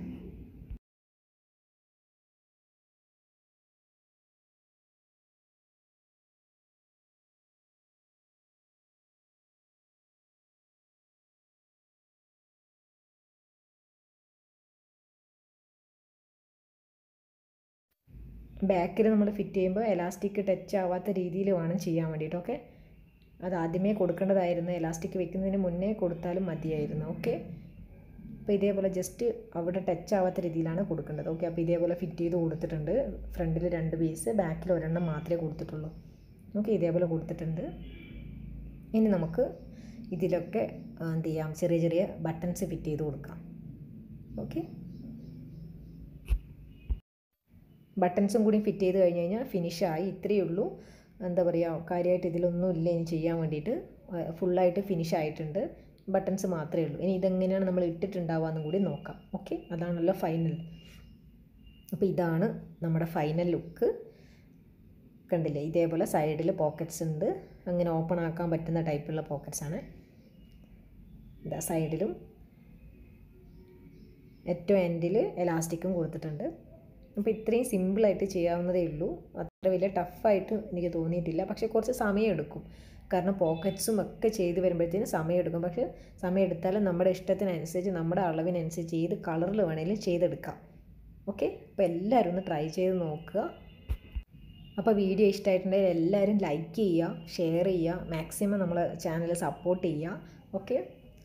S1: ബാക്കിൽ നമ്മൾ ഫിറ്റ് ചെയ്യുമ്പോൾ എലാസ്റ്റിക് ടച്ച് ആവാത്ത രീതിയിൽ വേണം ചെയ്യാൻ വേണ്ടിയിട്ട് ഓക്കെ അത് ആദ്യമേ കൊടുക്കേണ്ടതായിരുന്നു. എലാസ്റ്റിക് വെക്കുന്നതിന് മുന്നേ കൊടുത്താലും മതിയായിരുന്നു ഓക്കെ അപ്പോൾ ഇതേപോലെ ജസ്റ്റ് അവിടെ ടച്ച് ആവാത്ത രീതിയിലാണ് കൊടുക്കേണ്ടത് ഓക്കെ അപ്പോൾ ഇതേപോലെ ഫിറ്റ് ചെയ്ത് കൊടുത്തിട്ടുണ്ട്. ഫ്രണ്ടിൽ രണ്ട് പീസ് ബാക്കിൽ ഒരെണ്ണം മാത്രമേ കൊടുത്തിട്ടുള്ളൂ ഓക്കെ ഇതേപോലെ കൊടുത്തിട്ടുണ്ട്. ഇനി നമുക്ക് ഇതിലൊക്കെ എന്ത് ചെയ്യാം? ചെറിയ ചെറിയ ബട്ടൺസ് ഫിറ്റ് ചെയ്ത് കൊടുക്കാം ഓക്കെ ബട്ടൺസും കൂടി ഫിറ്റ് ചെയ്ത് കഴിഞ്ഞ് കഴിഞ്ഞാൽ ഫിനിഷായി. ഇത്രയേ ഉള്ളൂ. എന്താ പറയുക കാര്യമായിട്ട് ഇതിലൊന്നും ഇല്ല. ഇനി ചെയ്യാൻ വേണ്ടിയിട്ട് ഫുള്ളായിട്ട് ഫിനിഷ് ആയിട്ടുണ്ട് ബട്ടൺസ് മാത്രമേ ഉള്ളൂ. ഇനി ഇതെങ്ങനെയാണ് നമ്മൾ ഇട്ടിട്ടുണ്ടാവുക കൂടി നോക്കാം. ഓക്കെ? അതാണല്ലോ ഫൈനൽ. അപ്പോൾ ഇതാണ് നമ്മുടെ ഫൈനൽ ലുക്ക്. കണ്ടില്ലേ? ഇതേപോലെ സൈഡിൽ പോക്കറ്റ്സ് ഉണ്ട്. അങ്ങനെ ഓപ്പൺ ആക്കാൻ പറ്റുന്ന ടൈപ്പുള്ള പോക്കറ്റ്സ് ആണ്. ഇതാ സൈഡിലും ഏറ്റവും എൻഡിൽ എലാസ്റ്റിക്കും കൊടുത്തിട്ടുണ്ട്. അപ്പോൾ ഇത്രയും സിമ്പിളായിട്ട് ചെയ്യാവുന്നതേ ഉള്ളൂ. അത്ര വലിയ ടഫായിട്ട് എനിക്ക് തോന്നിയിട്ടില്ല. പക്ഷേ കുറച്ച് സമയമെടുക്കും. കാരണം പോക്കറ്റ്സും ഒക്കെ ചെയ്ത് വരുമ്പോഴത്തേന് സമയമെടുക്കും. പക്ഷേ സമയം എടുത്താലും നമ്മുടെ ഇഷ്ടത്തിനനുസരിച്ച് നമ്മുടെ അളവിനനുസരിച്ച് ഏത് കളറിൽ വേണമെങ്കിലും ചെയ്തെടുക്കാം. ഓക്കെ അപ്പോൾ എല്ലാവരും ഒന്ന് ട്രൈ ചെയ്ത് നോക്കുക. അപ്പോൾ വീഡിയോ ഇഷ്ടമായിട്ടുണ്ടെങ്കിൽ എല്ലാവരും ലൈക്ക് ചെയ്യുക ഷെയർ ചെയ്യുക മാക്സിമം നമ്മളെ ചാനൽ സപ്പോർട്ട് ചെയ്യുക. ഓക്കെ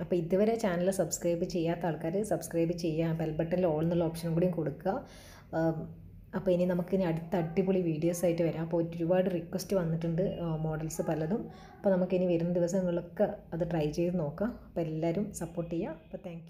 S1: അപ്പോൾ ഇതുവരെ ചാനൽ സബ്സ്ക്രൈബ് ചെയ്യാത്ത ആൾക്കാർ സബ്സ്ക്രൈബ് ചെയ്യുക ബെൽ ബട്ടണിൽ ഓൾ എന്നുള്ള ഓപ്ഷനും കൂടി കൊടുക്കുക. അപ്പോൾ ഇനി നമുക്ക് നമുക്കിനി അടുത്ത അടിപൊളി വീഡിയോസ് ആയിട്ട് വരാം. അപ്പോൾ ഒരുപാട് റിക്വസ്റ്റ് വന്നിട്ടുണ്ട് മോഡൽസ് പലതും. അപ്പോൾ നമുക്കിനി വരുന്ന ദിവസങ്ങളിലൊക്കെ അത് ട്രൈ ചെയ്ത് നോക്കാം. അപ്പോൾ എല്ലാവരും സപ്പോർട്ട് ചെയ്യുക അപ്പോൾ താങ്ക്